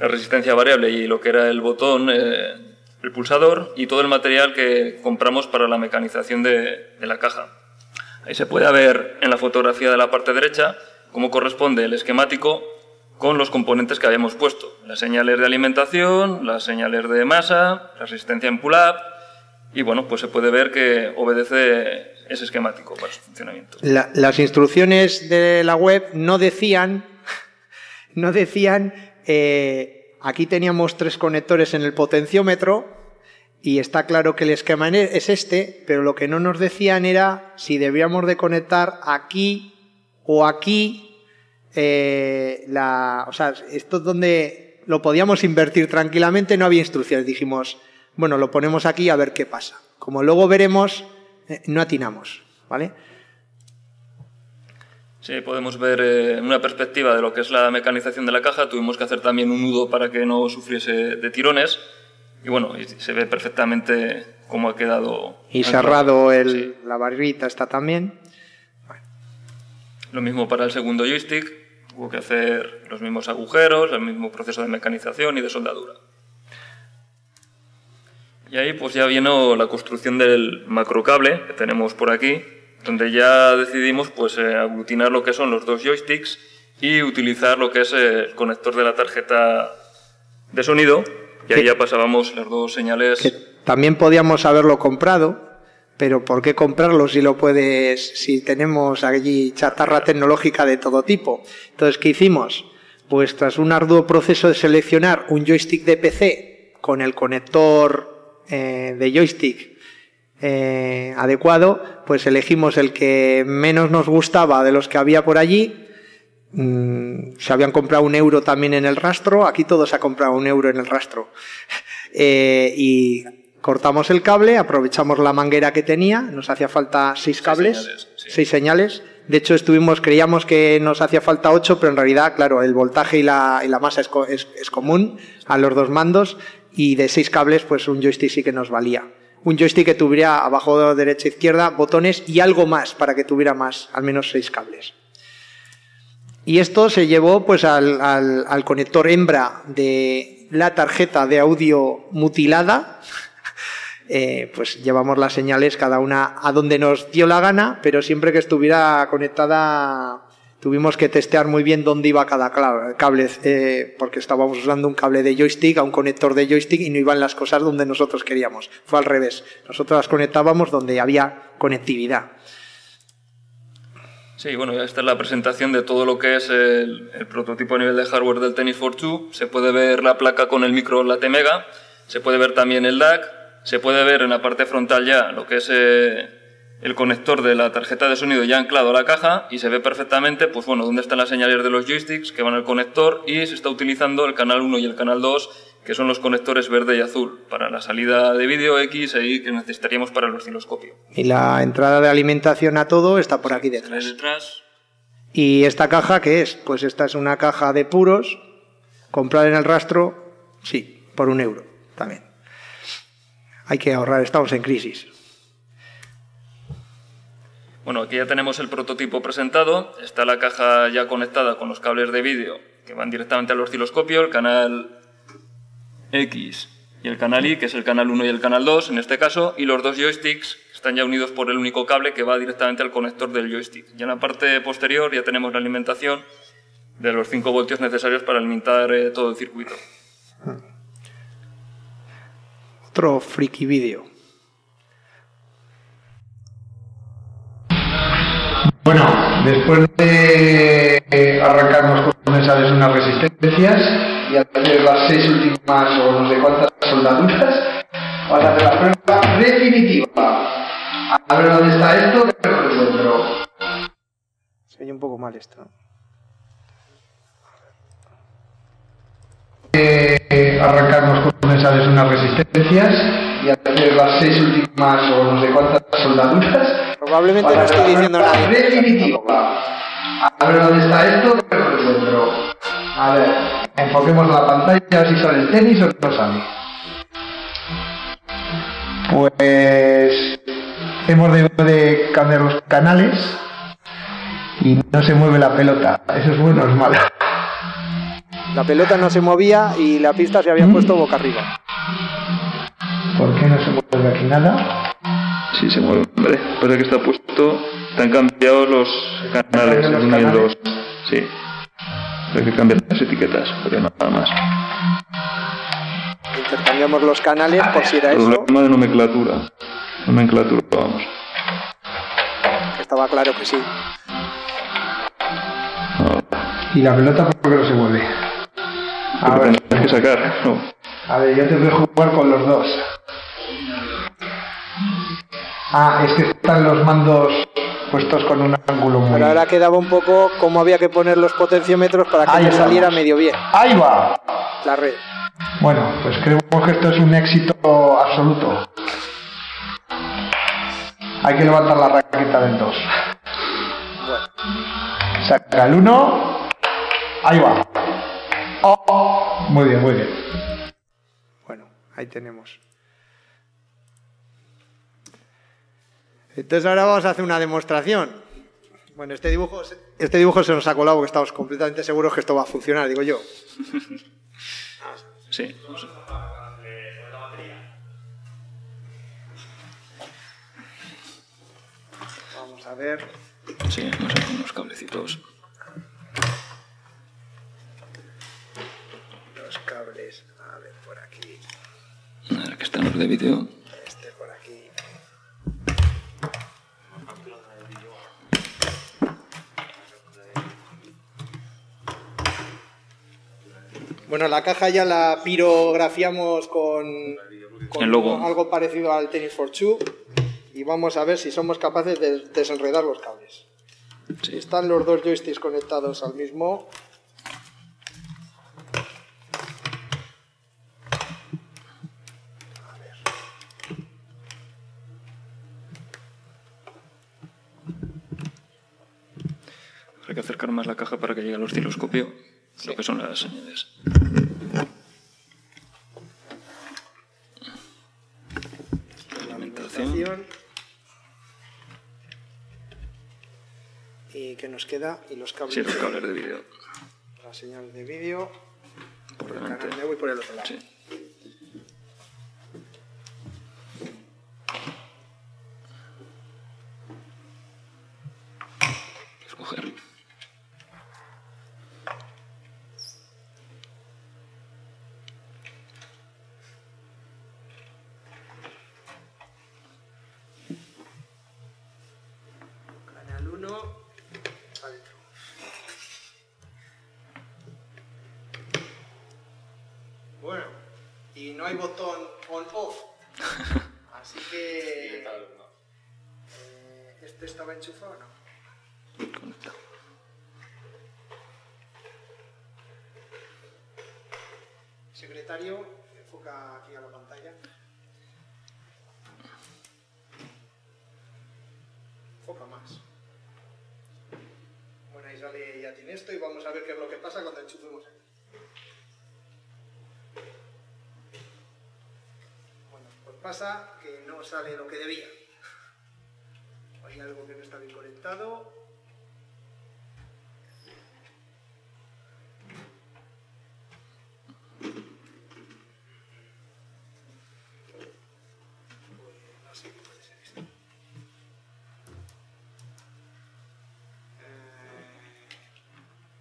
la resistencia variable y lo que era el botón, eh, el pulsador y todo el material que compramos para la mecanización de, la caja. Ahí se puede ver en la fotografía de la parte derecha cómo corresponde el esquemático con los componentes que habíamos puesto. Las señales de alimentación, las señales de masa, la resistencia en pull-up y bueno, pues se puede ver que obedece ese esquemático para su funcionamiento. las instrucciones de la web no decían, no decían eh, aquí teníamos tres conectores en el potenciómetro y está claro que el esquema es este, pero lo que no nos decían era si debíamos de conectar aquí o aquí, eh, la, o sea, esto es donde lo podíamos invertir tranquilamente, no había instrucciones, dijimos, bueno, lo ponemos aquí a ver qué pasa. Como luego veremos, eh, no atinamos, ¿vale? Sí, podemos ver eh, una perspectiva de lo que es la mecanización de la caja. Tuvimos que hacer también un nudo para que no sufriese de tirones. Y bueno, se ve perfectamente cómo ha quedado. Y cerrado el, la barrita está también. Lo mismo para el segundo joystick. Hubo que hacer los mismos agujeros, el mismo proceso de mecanización y de soldadura. Y ahí pues ya vino la construcción del macrocable que tenemos por aquí, donde ya decidimos pues eh, aglutinar lo que son los dos joysticks y utilizar lo que es el conector de la tarjeta de sonido y ahí ya pasábamos las dos señales. Que también podíamos haberlo comprado, pero ¿por qué comprarlo si lo puedes, si tenemos allí chatarra tecnológica de todo tipo? Entonces, ¿qué hicimos? Pues tras un arduo proceso de seleccionar un joystick de PC con el conector eh, de joystick eh, adecuado, pues elegimos el que menos nos gustaba de los que había por allí. Mm, se habían comprado un euro también en el rastro, aquí todos se ha comprado un euro en el rastro. Eh, y cortamos el cable, aprovechamos la manguera que tenía, nos hacía falta seis cables, seis señales. De hecho, estuvimos, creíamos que nos hacía falta ocho, pero en realidad, claro, el voltaje y la, y la masa es, es común a los dos mandos y de seis cables, pues un joystick sí que nos valía un joystick que tuviera abajo, derecha, izquierda, botones y algo más para que tuviera más, al menos seis cables. Y esto se llevó pues al, al, conector hembra de la tarjeta de audio mutilada. Eh, pues llevamos las señales cada una a donde nos dio la gana, pero siempre que estuviera conectada Tuvimos que testear muy bien dónde iba cada cable, eh, porque estábamos usando un cable de joystick a un conector de joystick y no iban las cosas donde nosotros queríamos. Fue al revés. Nosotros las conectábamos donde había conectividad. Sí, bueno, esta es la presentación de todo lo que es el, prototipo a nivel de hardware del Tennis for 2. Se puede ver la placa con el micro Late Mega, se puede ver también el DAC, se puede ver en la parte frontal ya lo que es eh, el conector de la tarjeta de sonido ya anclado a la caja y se ve perfectamente, pues bueno, dónde están las señales de los joysticks que van al conector y se está utilizando el canal 1 y el canal 2, que son los conectores verde y azul, para la salida de vídeo X y que necesitaríamos para el osciloscopio. Y la entrada de alimentación a todo está por aquí detrás. detrás. ¿Y esta caja qué es? Pues esta es una caja de puros, comprar en el rastro, sí, por un euro también. Hay que ahorrar, estamos en crisis. Bueno, aquí ya tenemos el prototipo presentado. Está la caja ya conectada con los cables de vídeo que van directamente al osciloscopio, el canal X y el canal Y, que es el canal 1 y el canal 2 en este caso, y los dos joysticks están ya unidos por el único cable que va directamente al conector del joystick. Y en la parte posterior ya tenemos la alimentación de los 5 voltios necesarios para alimentar eh, todo el circuito. Otro friki vídeo. Bueno, después de arrancarnos con esa de unas resistencias y hacer las seis últimas o no sé cuántas soldaduras, vamos a hacer la prueba definitiva. A ver dónde está esto, que no lo encuentro. Se oye un poco mal esto. Eh, arrancarnos con esa de unas resistencias y hacer las seis últimas o no sé cuántas soldaduras. Probablemente no estoy diciendo nada. definitiva. A ver dónde está esto, que no lo encuentro. A ver, enfoquemos la pantalla a ver si sale el tenis o no sale. Pues hemos debido de cambiar los canales y no se mueve la pelota. Eso es bueno o es malo. La pelota no se movía y la pista se había puesto boca arriba. ¿Por qué no se mueve aquí nada? Sí, se mueve, hombre. Pasa que está puesto, te han cambiado los canales, los canales? dos. Sí. Hay que cambiar las etiquetas, pero nada más. Intercambiamos los canales por si era eso. Problema de nomenclatura. Nomenclatura, vamos. Estaba claro que sí. ¿Y la pelota por qué no se mueve? A Porque ver, tendrás que sacar, no. a ver, yo te voy a jugar con los dos. Ah, es que están los mandos puestos con un ángulo muy... Pero ahora quedaba un poco cómo había que poner los potenciómetros para que saliera medio bien ¡Ahí va! la red. Bueno, pues creemos que esto es un éxito absoluto. Hay que levantar la raqueta del 2. Saca el 1. Ahí va. Oh, muy bien, muy bien. Bueno, ahí tenemos. Entonces ahora vamos a hacer una demostración. Bueno, este dibujo, se- este dibujo se nos ha colado porque estamos completamente seguros que esto va a funcionar, digo yo. Sí. Vamos a ver. Sí, vamos a poner unos cablecitos. Los cables, a ver, por aquí, Ahora que están los de vídeo. Bueno, la caja ya la pirografiamos con, con El logo. algo parecido al Tennis for Two y vamos a ver si somos capaces de desenredar los cables. Sí. Están los dos joysticks conectados al mismo. Hay que acercar más la caja para que llegue al osciloscopio. Lo que son las señales. Alimentación. alimentación. Y que nos queda y los cables, Sí, los cables de vídeo. la señal de vídeo. Por delante. Me voy por el otro lado. Sí. Botón on-off. Así que. eh, ¿Este estaba enchufado o no? Conectado. Secretario, enfoca aquí a la pantalla. Enfoca más. Bueno, ahí sale ya tiene esto y vamos a ver qué es lo que pasa cuando enchufemos aquí. Bueno, pues pasa que no sale lo que debía. Hay algo que no está bien conectado.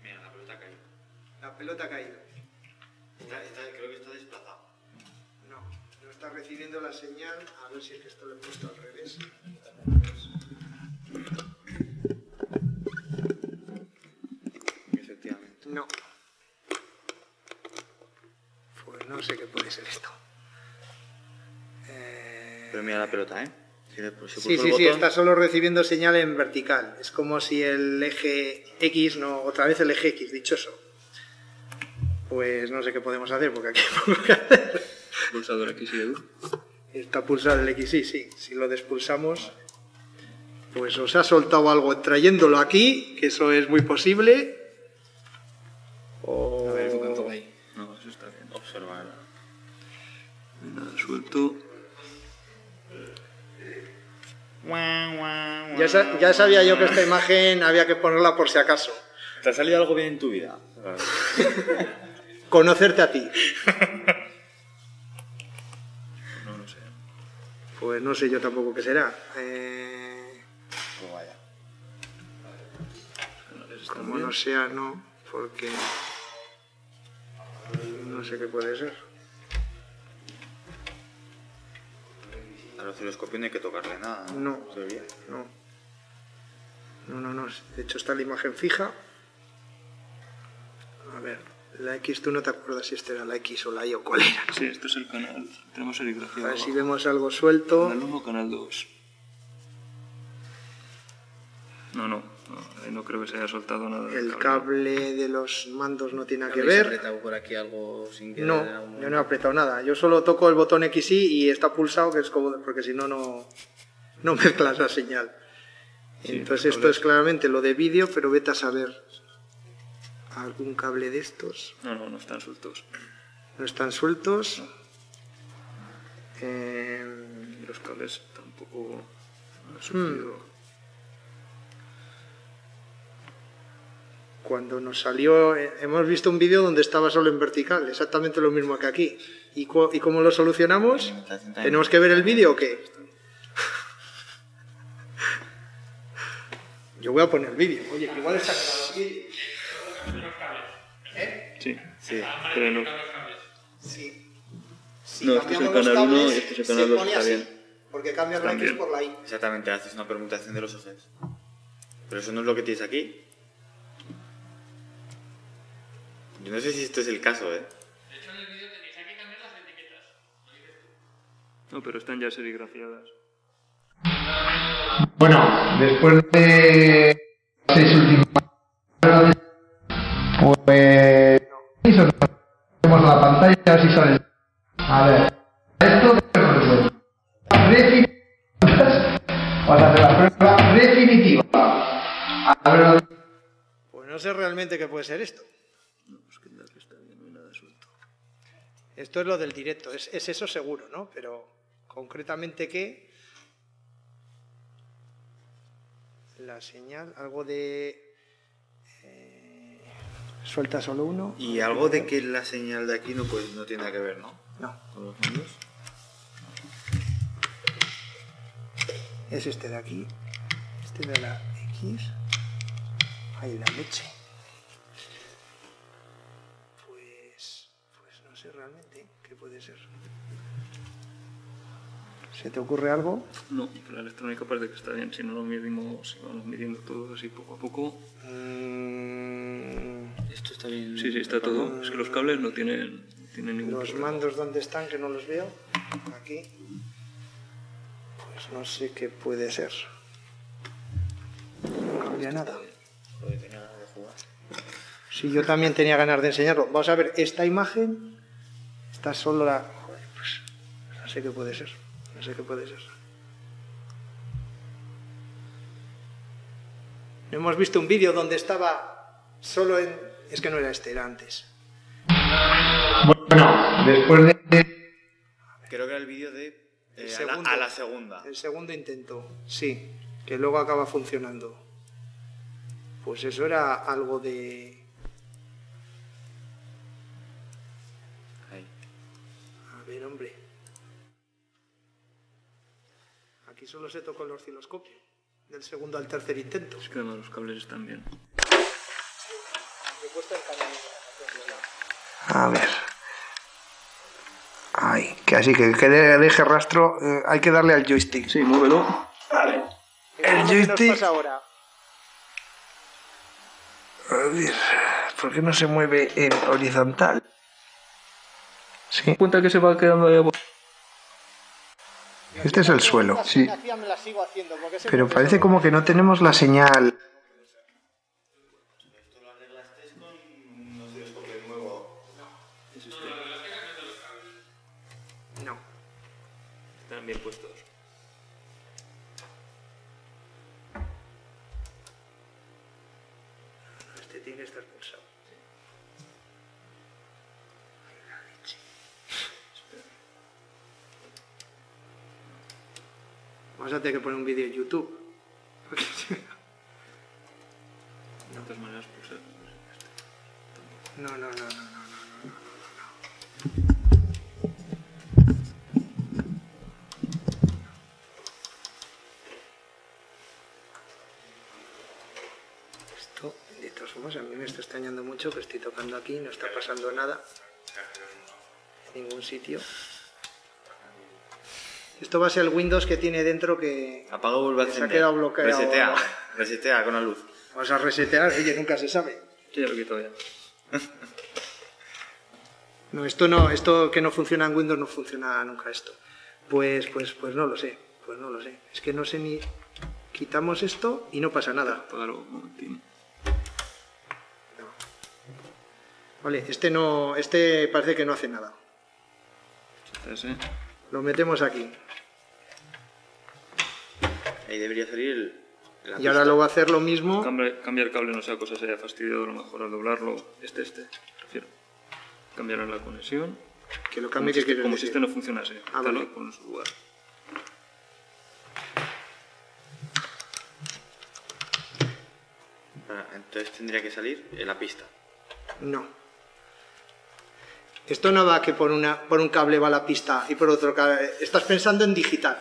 Mira, la pelota ha caído. la pelota ha caído. Está- está- creo que está desplazado. Está recibiendo la señal. A ver si es que esto lo he puesto al revés. Efectivamente. No. Pues no sé qué puede ser esto. Eh, Pero mira la pelota, ¿eh? Si le- si Sí, sí, sí, está solo recibiendo señal en vertical. Es como si el eje X, no, otra vez el eje X, dichoso. Pues no sé qué podemos hacer, porque aquí hay poco que hacer. Pulsador X y Edu. Está pulsado el X, sí. Si lo despulsamos, pues os ha soltado algo trayéndolo aquí, que eso es muy posible. O... A ver, enfoca, enfoca ahí. No, eso está bien. Observar. Nada suelto. Ya, sa- ya sabía yo que esta imagen había que ponerla por si acaso. ¿Te ha salido algo bien en tu vida? Conocerte a ti. No lo sé. Pues no sé yo tampoco qué será. Eh, Pues vaya. Como no sea, no, porque no sé qué puede ser. Al osciloscopio no hay que tocarle nada. No. Bien. No. No, no, no. De hecho está la imagen fija. A ver, la X, tú no te acuerdas si esta era la X o la Y o cuál era. Sí, este es el canal. Tenemos A serigrafía. ver si vemos algo suelto. Canal 1 canal 2. No, no, no, ahí no creo que se haya soltado nada. El cable de los mandos no tiene nada que ¿Habéis ver. apretado por aquí algo sin querer? No, algún yo no he apretado nada. Yo solo toco el botón XY y está pulsado, que es como porque si no, no no mezclas la señal. Sí, Entonces esto es claramente lo de vídeo, pero vete a saber algún cable de estos. No, no, no están sueltos. No están sueltos. Eh, los cables tampoco Hmm. han sufrido. cuando nos salió, eh, hemos visto un vídeo donde estaba solo en vertical, exactamente lo mismo que aquí. ¿Y, y cómo lo solucionamos? ¿Tenemos que ver el vídeo o qué? Yo voy a poner el vídeo. Oye, que igual está grabado aquí. Sí, Sí. pero no. Sí. No, este es el canal uno cables, y este es el se canal dos, pone está así, bien. Porque cambias la X por la Y. Exactamente, haces una permutación de los ejes. Pero eso no es lo que tienes aquí. Yo no sé si esto es el caso, ¿eh? No, pero están ya serigrafiadas. Bueno, después de seis últimas pues vemos la pantalla a ver si sale. A ver, esto que nos resuelve. Definitivas. Vamos a hacer la prueba definitiva. A ver, Pues no sé realmente qué puede ser esto. No, es que la que está bien, no hay nada suelto. Esto es lo del directo, es, es eso seguro, ¿no? Pero concretamente qué. La señal, algo de. Suelta solo uno. Y algo de que la señal de aquí no, pues, no tiene nada que ver, ¿no? No, Con los mandos. es este de aquí. Este de la X. Ahí la leche. Pues. Pues no sé realmente qué puede ser. ¿Se te ocurre algo? No, la electrónica parece que está bien. Si no lo medimos, si vamos midiendo todo así poco a poco. Mm, Esto está bien. Sí, sí, está todo. Es que los cables no tienen, no tienen ningún Los problema. mandos, ¿dónde están? Que no los veo. Aquí. Pues no sé qué puede ser. cambia nada. Sí, yo también tenía ganas de enseñarlo. Vamos a ver, esta imagen, esta solo la... Joder, pues, no sé qué puede ser, no sé qué puede ser. Hemos visto un vídeo donde estaba solo en... Es que no era este, era antes. Bueno, después de... Creo que era el vídeo de. eh, El a, la, a la segunda. El segundo intento, sí, que luego acaba funcionando. Pues eso era algo de... Ahí. A ver, hombre. Aquí solo se tocó el osciloscopio. Del segundo al tercer intento. Es que además los cables están bien. A ver. Ay, que así que que deje rastro. eh, hay que darle al joystick. Sí, muévelo. El joystick. ahora? A ver, ¿por qué no se mueve en horizontal? Sí, cuenta que se va quedando ahí abajo. este es el suelo. Sí. Pero parece como que no tenemos la señal. Puestos. Este tiene que estar pulsado. Vamos a tener que poner un vídeo en YouTube. De todas maneras, pues, eh, No, no, no, no, no, no. Esto, de todas formas, a mí me está extrañando mucho que estoy tocando aquí, no está pasando nada en ningún sitio. Esto va a ser el Windows que tiene dentro que vuelve a Se ha quedado bloqueado. Resetea. Resetea con la luz. vamos a resetear, oye, nunca se sabe. Sí, ya lo quito ya. No, esto no, esto que no funciona en Windows no funciona nunca esto. Pues, pues, pues no lo sé, pues no lo sé. Es que no sé ni. Quitamos esto y no pasa nada. Un momentín. Vale, este no, este parece que no hace nada. Ese. Lo metemos aquí. Ahí debería salir el. Y ahora lo va a hacer lo mismo. Cambia- cambiar cable no sea cosa se haya fastidiado, a lo mejor al doblarlo. Este, este, prefiero. Cambiar la conexión. Que lo Como, cambie si, que quiere como si este no funcionase. Ah, vale. y ponlo en su lugar. Ah, Entonces tendría que salir en la pista. No. Esto no va que por, una, por un cable va la pista y por otro cable. Estás pensando en digital.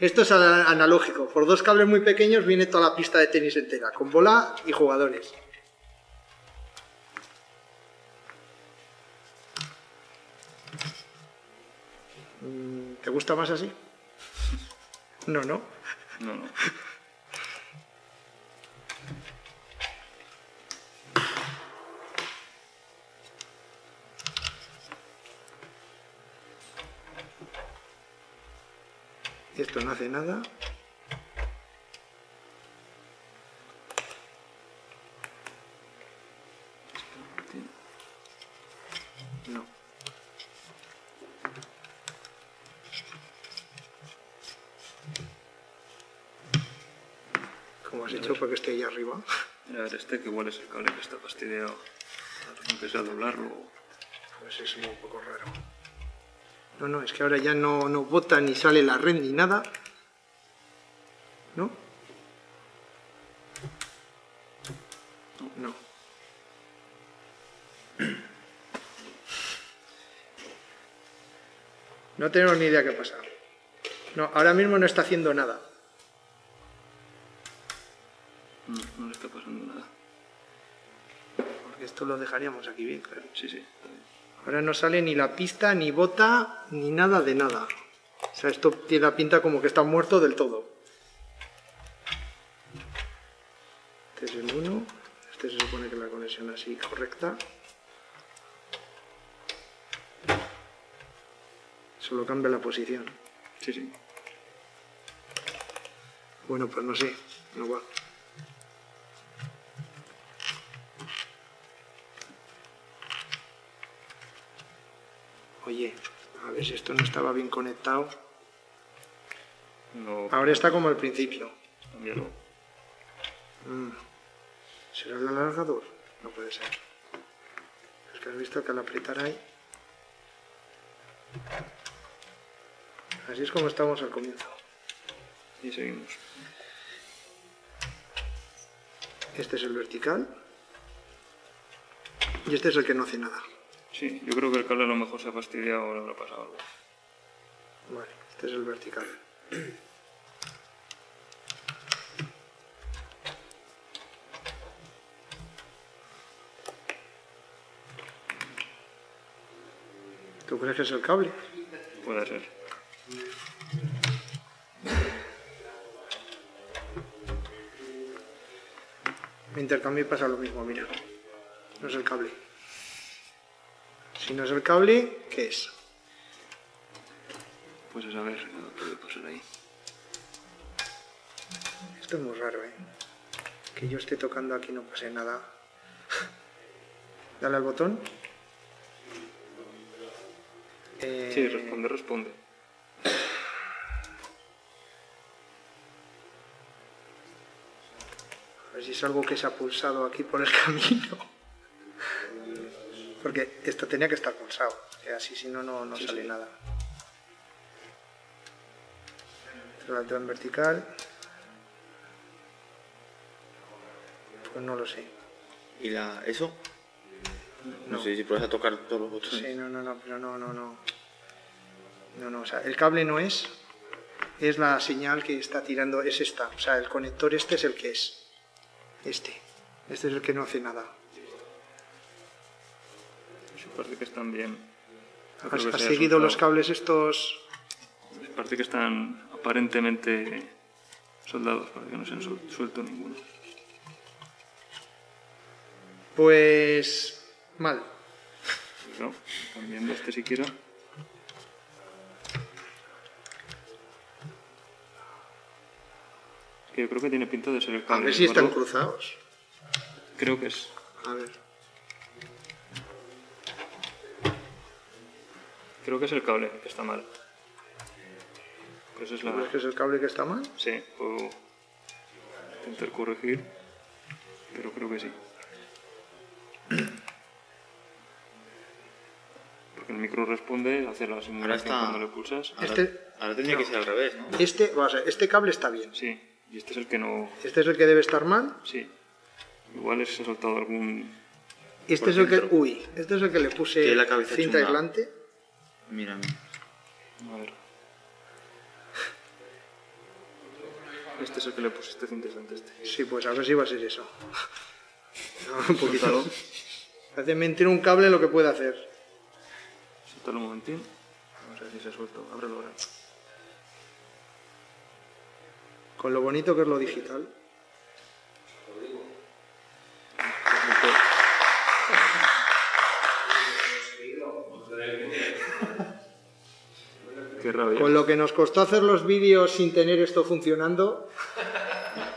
Esto es ana- analógico. Por dos cables muy pequeños viene toda la pista de tenis entera, con bola y jugadores. Mm, ¿Te gusta más así? No, no. No, no. Esto no hace nada. No. ¿Cómo has hecho para que esté ahí arriba? Mira, a ver este que igual es el cable que está fastidiado. Aunque sea doblarlo. Pues es un poco raro. No, no, es que ahora ya no, no bota ni sale la red ni nada. ¿No? No. No tenemos ni idea qué pasa. No, ahora mismo no está haciendo nada. No, no le está pasando nada. Porque esto lo dejaríamos aquí bien, claro. Sí, sí. Ahora no sale ni la pista, ni bota, ni nada de nada. O sea, esto tiene la pinta como que está muerto del todo. Este es el 1. Este se supone que la conexión así correcta. Solo cambia la posición. Sí, sí. Bueno, pues no sé. No va. Oye, esto no estaba bien conectado. No, Ahora está como al principio. cámbialo. Mm. ¿Será el alargador? No puede ser. Es que has visto que al apretar ahí... Así es como estamos al comienzo. Y seguimos. Este es el vertical. Y este es el que no hace nada. Sí, yo creo que el cable a lo mejor se ha fastidiado o le habrá pasado algo. Vale, este es el vertical. ¿Tú crees que es el cable? Puede ser. Mi intercambio pasa lo mismo, mira. No es el cable. Si no es el cable, ¿qué es? Pues a ver, no puede pasar ahí. Esto es muy raro, ¿eh? Que yo esté tocando aquí no pase nada. Dale al botón. Eh, Sí, responde, responde. A ver si es algo que se ha pulsado aquí por el camino. Porque esto tenía que estar pulsado. Que así si no, no, no Sí, sale sí. nada. Trátelo en vertical. Pues no lo sé. ¿Y la, eso? No, No. sé si puedes a tocar todos los botones. Sí, no, no, no, pero no, no, no. No, no, o sea, el cable no es. Es la señal que está tirando, es esta. O sea, el conector este es el que es. Este. Este es el que no hace nada. Parece que están bien. No ¿Has, seguido los cables estos? Parece que están aparentemente soldados, parece que no se han suel- suelto ninguno. Pues. Mal. No, cambiando este siquiera. Que yo creo que tiene pinta de ser el A cable. ver si están cruzados. Creo que es. A ver. Creo que es el cable que está mal. Pues es la. ¿Crees que es el cable que está mal? Sí, puedo intentar corregir, pero creo que sí. Porque el micro responde, hace la simulación está. cuando le pulsas. Ahora, Este- ahora tendría que ser al revés, ¿no? Este, vamos a ver, este cable está bien. Sí, y este es el que no. Este es el que debe estar mal. Sí. Igual se ha soltado algún. Este Por es el que. Uy, este es el que le puse Tiene la cabeza cinta aislante. Mira, mira. A ver. Este es el que le pusiste cinta aislante a este. Sí, pues a ver si va a ser eso. Un poquito. Hace mentir un cable lo que puede hacer. Suéltalo un momentín. Vamos a ver si se ha suelto. Ábrelo ahora. Con lo bonito que es lo digital. Qué rabia. Con lo que nos costó hacer los vídeos sin tener esto funcionando,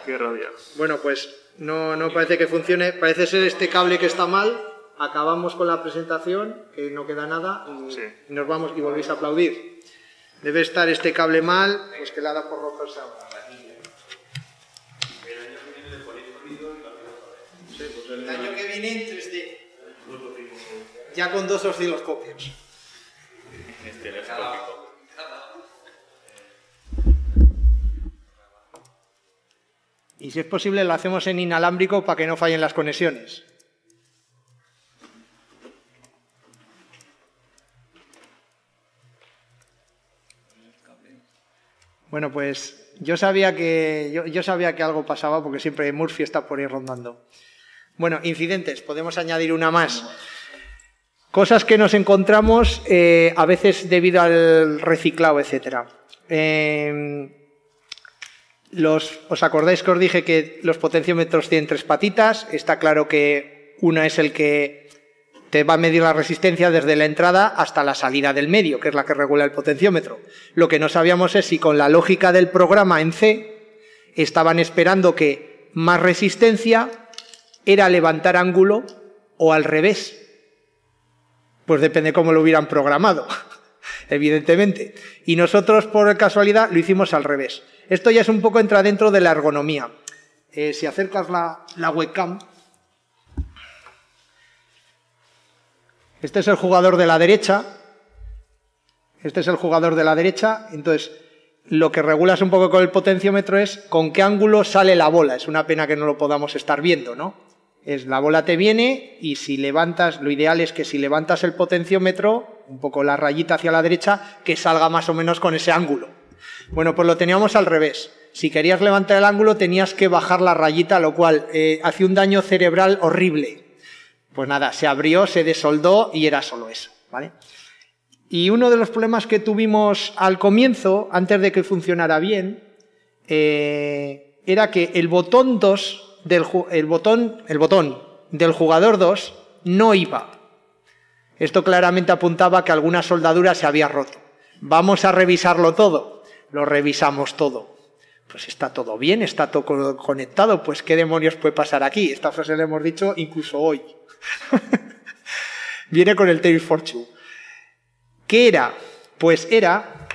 Qué rabia. bueno, pues no, no parece que funcione. Parece ser este cable que está mal. Acabamos con la presentación, que no queda nada, y Sí. y nos vamos y volvéis a aplaudir. Debe estar este cable mal, pues que le ha dado por romperse ahora. El año que viene en 3D. Ya con dos osciloscopios. Y si es posible lo hacemos en inalámbrico para que no fallen las conexiones. Bueno, pues yo sabía que yo, sabía que algo pasaba porque siempre Murphy está por ahí rondando. Bueno, incidentes, podemos añadir una más. Cosas que nos encontramos eh, a veces debido al reciclado. Eh, los, ¿Os acordáis que os dije que los potenciómetros tienen tres patitas? Está claro que una es el que te va a medir la resistencia desde la entrada hasta la salida del medio, que es la que regula el potenciómetro. Lo que no sabíamos es si con la lógica del programa en C estaban esperando que más resistencia era levantar ángulo o al revés. Pues depende cómo lo hubieran programado, evidentemente. Y nosotros, por casualidad, lo hicimos al revés. Esto ya es un poco entra dentro de la ergonomía. Eh, si acercas la, la webcam, este es el jugador de la derecha, este es el jugador de la derecha, entonces lo que regulas un poco con el potenciómetro es con qué ángulo sale la bola. Es una pena que no lo podamos estar viendo, ¿no? Es la bola te viene y si levantas, lo ideal es que si levantas el potenciómetro, un poco la rayita hacia la derecha, que salga más o menos con ese ángulo. Bueno, pues lo teníamos al revés. Si querías levantar el ángulo tenías que bajar la rayita, lo cual eh, hacía un daño cerebral horrible. Pues nada, se abrió, se desoldó y era solo eso, ¿vale? Y uno de los problemas que tuvimos al comienzo, antes de que funcionara bien, eh, era que el botón 2 del el botón, el botón del jugador 2 no iba. Esto claramente apuntaba que alguna soldadura se había roto. Vamos a revisarlo todo. Lo revisamos todo. Pues está todo bien, está todo conectado, pues qué demonios puede pasar aquí. Esta frase la hemos dicho incluso hoy. Viene con el Tales Fortune. ¿Qué era? Pues era,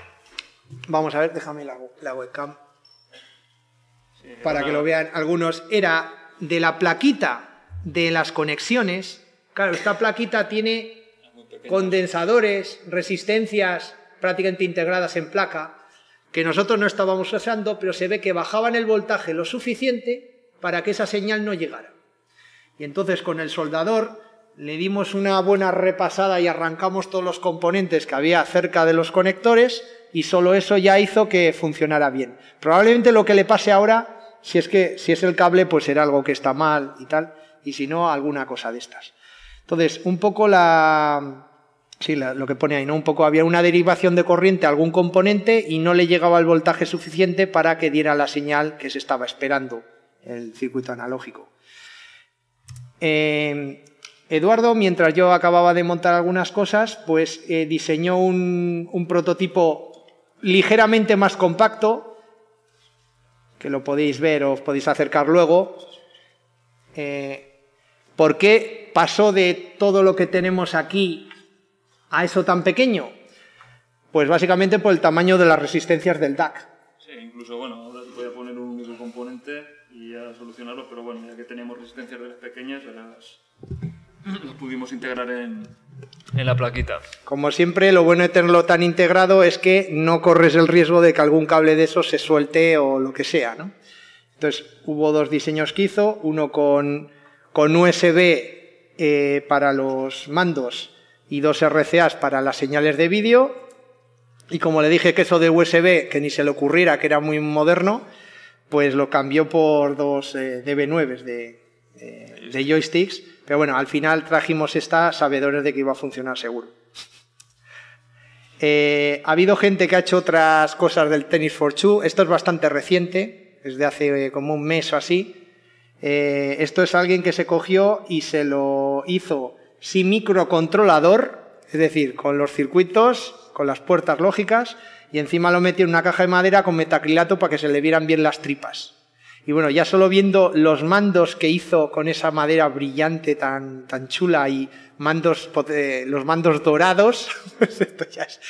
vamos a ver, déjame la, webcam para que lo vean algunos, era de la plaquita de las conexiones. Claro, esta plaquita tiene condensadores, resistencias prácticamente integradas en placa, que nosotros no estábamos usando, pero se ve que bajaban el voltaje lo suficiente para que esa señal no llegara. Y entonces con el soldador le dimos una buena repasada y arrancamos todos los componentes que había cerca de los conectores y solo eso ya hizo que funcionara bien. Probablemente lo que le pase ahora, si es que si es el cable, pues será algo que está mal y tal, y si no, alguna cosa de estas. Entonces, un poco la, sí, lo que pone ahí, ¿no? Un poco había una derivación de corriente a algún componente y no le llegaba el voltaje suficiente para que diera la señal que se estaba esperando el circuito analógico. Eh, Eduardo, mientras yo acababa de montar algunas cosas, pues eh, diseñó un, prototipo ligeramente más compacto, que lo podéis ver o os podéis acercar luego. Eh, ¿Por qué pasó de todo lo que tenemos aquí a eso tan pequeño? Pues básicamente por el tamaño de las resistencias del DAC. Sí, incluso, bueno, ahora se podía poner un único componente y ya solucionarlo, pero bueno, ya que teníamos resistencias de las pequeñas, las lo pudimos integrar en, en la plaquita. Como siempre, lo bueno de tenerlo tan integrado es que no corres el riesgo de que algún cable de esos se suelte o lo que sea, ¿no? Entonces, hubo dos diseños que hizo, uno con, con USB eh, para los mandos y dos RCAs para las señales de vídeo. Y como le dije que eso de USB, que ni se le ocurriera, que era muy moderno, pues lo cambió por dos eh, DB9 de, eh, de joysticks pero bueno, al final trajimos esta sabedores de que iba a funcionar seguro. Eh, ha habido gente que ha hecho otras cosas del Tennis for Two. Esto es bastante reciente, es de hace eh, como un mes o así. Esto es alguien que se cogió y se lo hizo sin microcontrolador, es decir, con los circuitos, con las puertas lógicas, y encima lo metió en una caja de madera con metacrilato para que se le vieran bien las tripas. Y bueno, ya solo viendo los mandos que hizo con esa madera brillante tan, tan chula y mandos, los mandos dorados, pues esto ya es,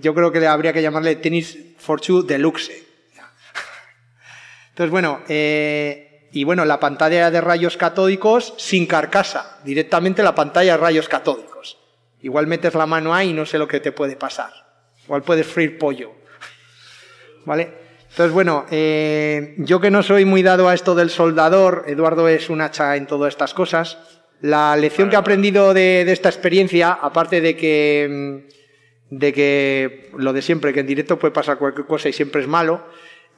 yo creo que habría que llamarle Tennis for Two Deluxe. Entonces, bueno, eh, y bueno, la pantalla de rayos catódicos sin carcasa, directamente la pantalla de rayos catódicos. Igual metes la mano ahí y no sé lo que te puede pasar. Igual puedes freír pollo. ¿Vale? Entonces, bueno, eh, yo que no soy muy dado a esto del soldador, Eduardo es un hacha en todas estas cosas. La lección que he aprendido de, esta experiencia, aparte de que, mm, de que lo de siempre, que en directo puede pasar cualquier cosa y siempre es malo,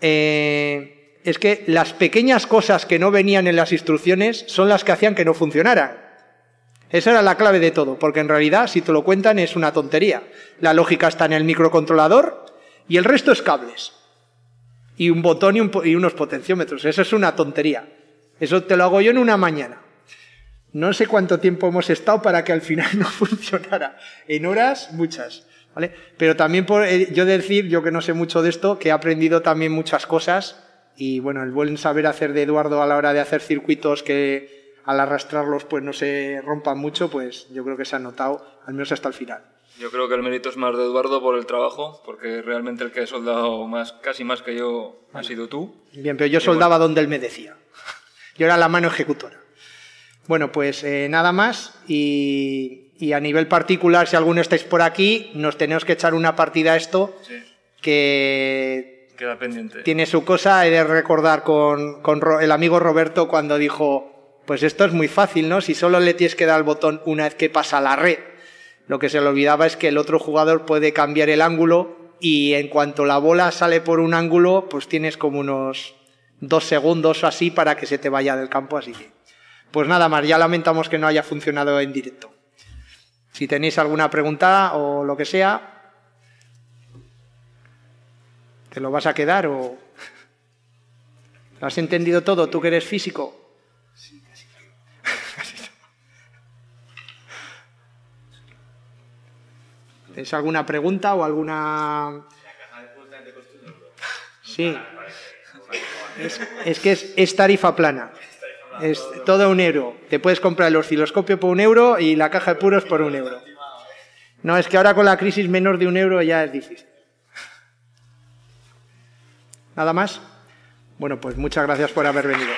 eh, es que las pequeñas cosas que no venían en las instrucciones son las que hacían que no funcionaran. Esa era la clave de todo, porque en realidad, si te lo cuentan, es una tontería. La lógica está en el microcontrolador y el resto es cables y un botón y, unos potenciómetros. Eso es una tontería. Eso te lo hago yo en una mañana. No sé cuánto tiempo hemos estado para que al final no funcionara. En horas, muchas. ¿vale? Pero también por eh, yo decir, yo que no sé mucho de esto, que he aprendido también muchas cosas y bueno, el buen saber hacer de Eduardo a la hora de hacer circuitos que al arrastrarlos pues no se rompan mucho, pues yo creo que se ha notado, al menos hasta el final. Yo creo que el mérito es más de Eduardo por el trabajo, porque realmente el que ha soldado más, casi más que yo ha sido tú. Bien, pero yo soldaba donde él me decía. Yo era la mano ejecutora. Bueno, pues eh, nada más y, y, a nivel particular, si alguno estáis por aquí, nos tenemos que echar una partida a esto Sí. que Queda pendiente. tiene su cosa. He de recordar con, con el amigo Roberto cuando dijo, pues esto es muy fácil, ¿no? Si solo le tienes que dar al botón una vez que pasa la red. Lo que se le olvidaba es que el otro jugador puede cambiar el ángulo y en cuanto la bola sale por un ángulo, pues tienes como unos dos segundos o así para que se te vaya del campo, así que... Pues nada más, ya lamentamos que no haya funcionado en directo. Si tenéis alguna pregunta o lo que sea, ¿te lo vas a quedar o...? ¿Lo has entendido todo? ¿Tú que eres físico? ¿Tienes alguna pregunta o alguna...? Sí. Es, es que es, es tarifa plana. Es todo un euro. Te puedes comprar el osciloscopio por un euro y la caja de puros por un euro. No, es que ahora con la crisis menos de un euro ya es difícil. ¿Nada más? Bueno, pues muchas gracias por haber venido.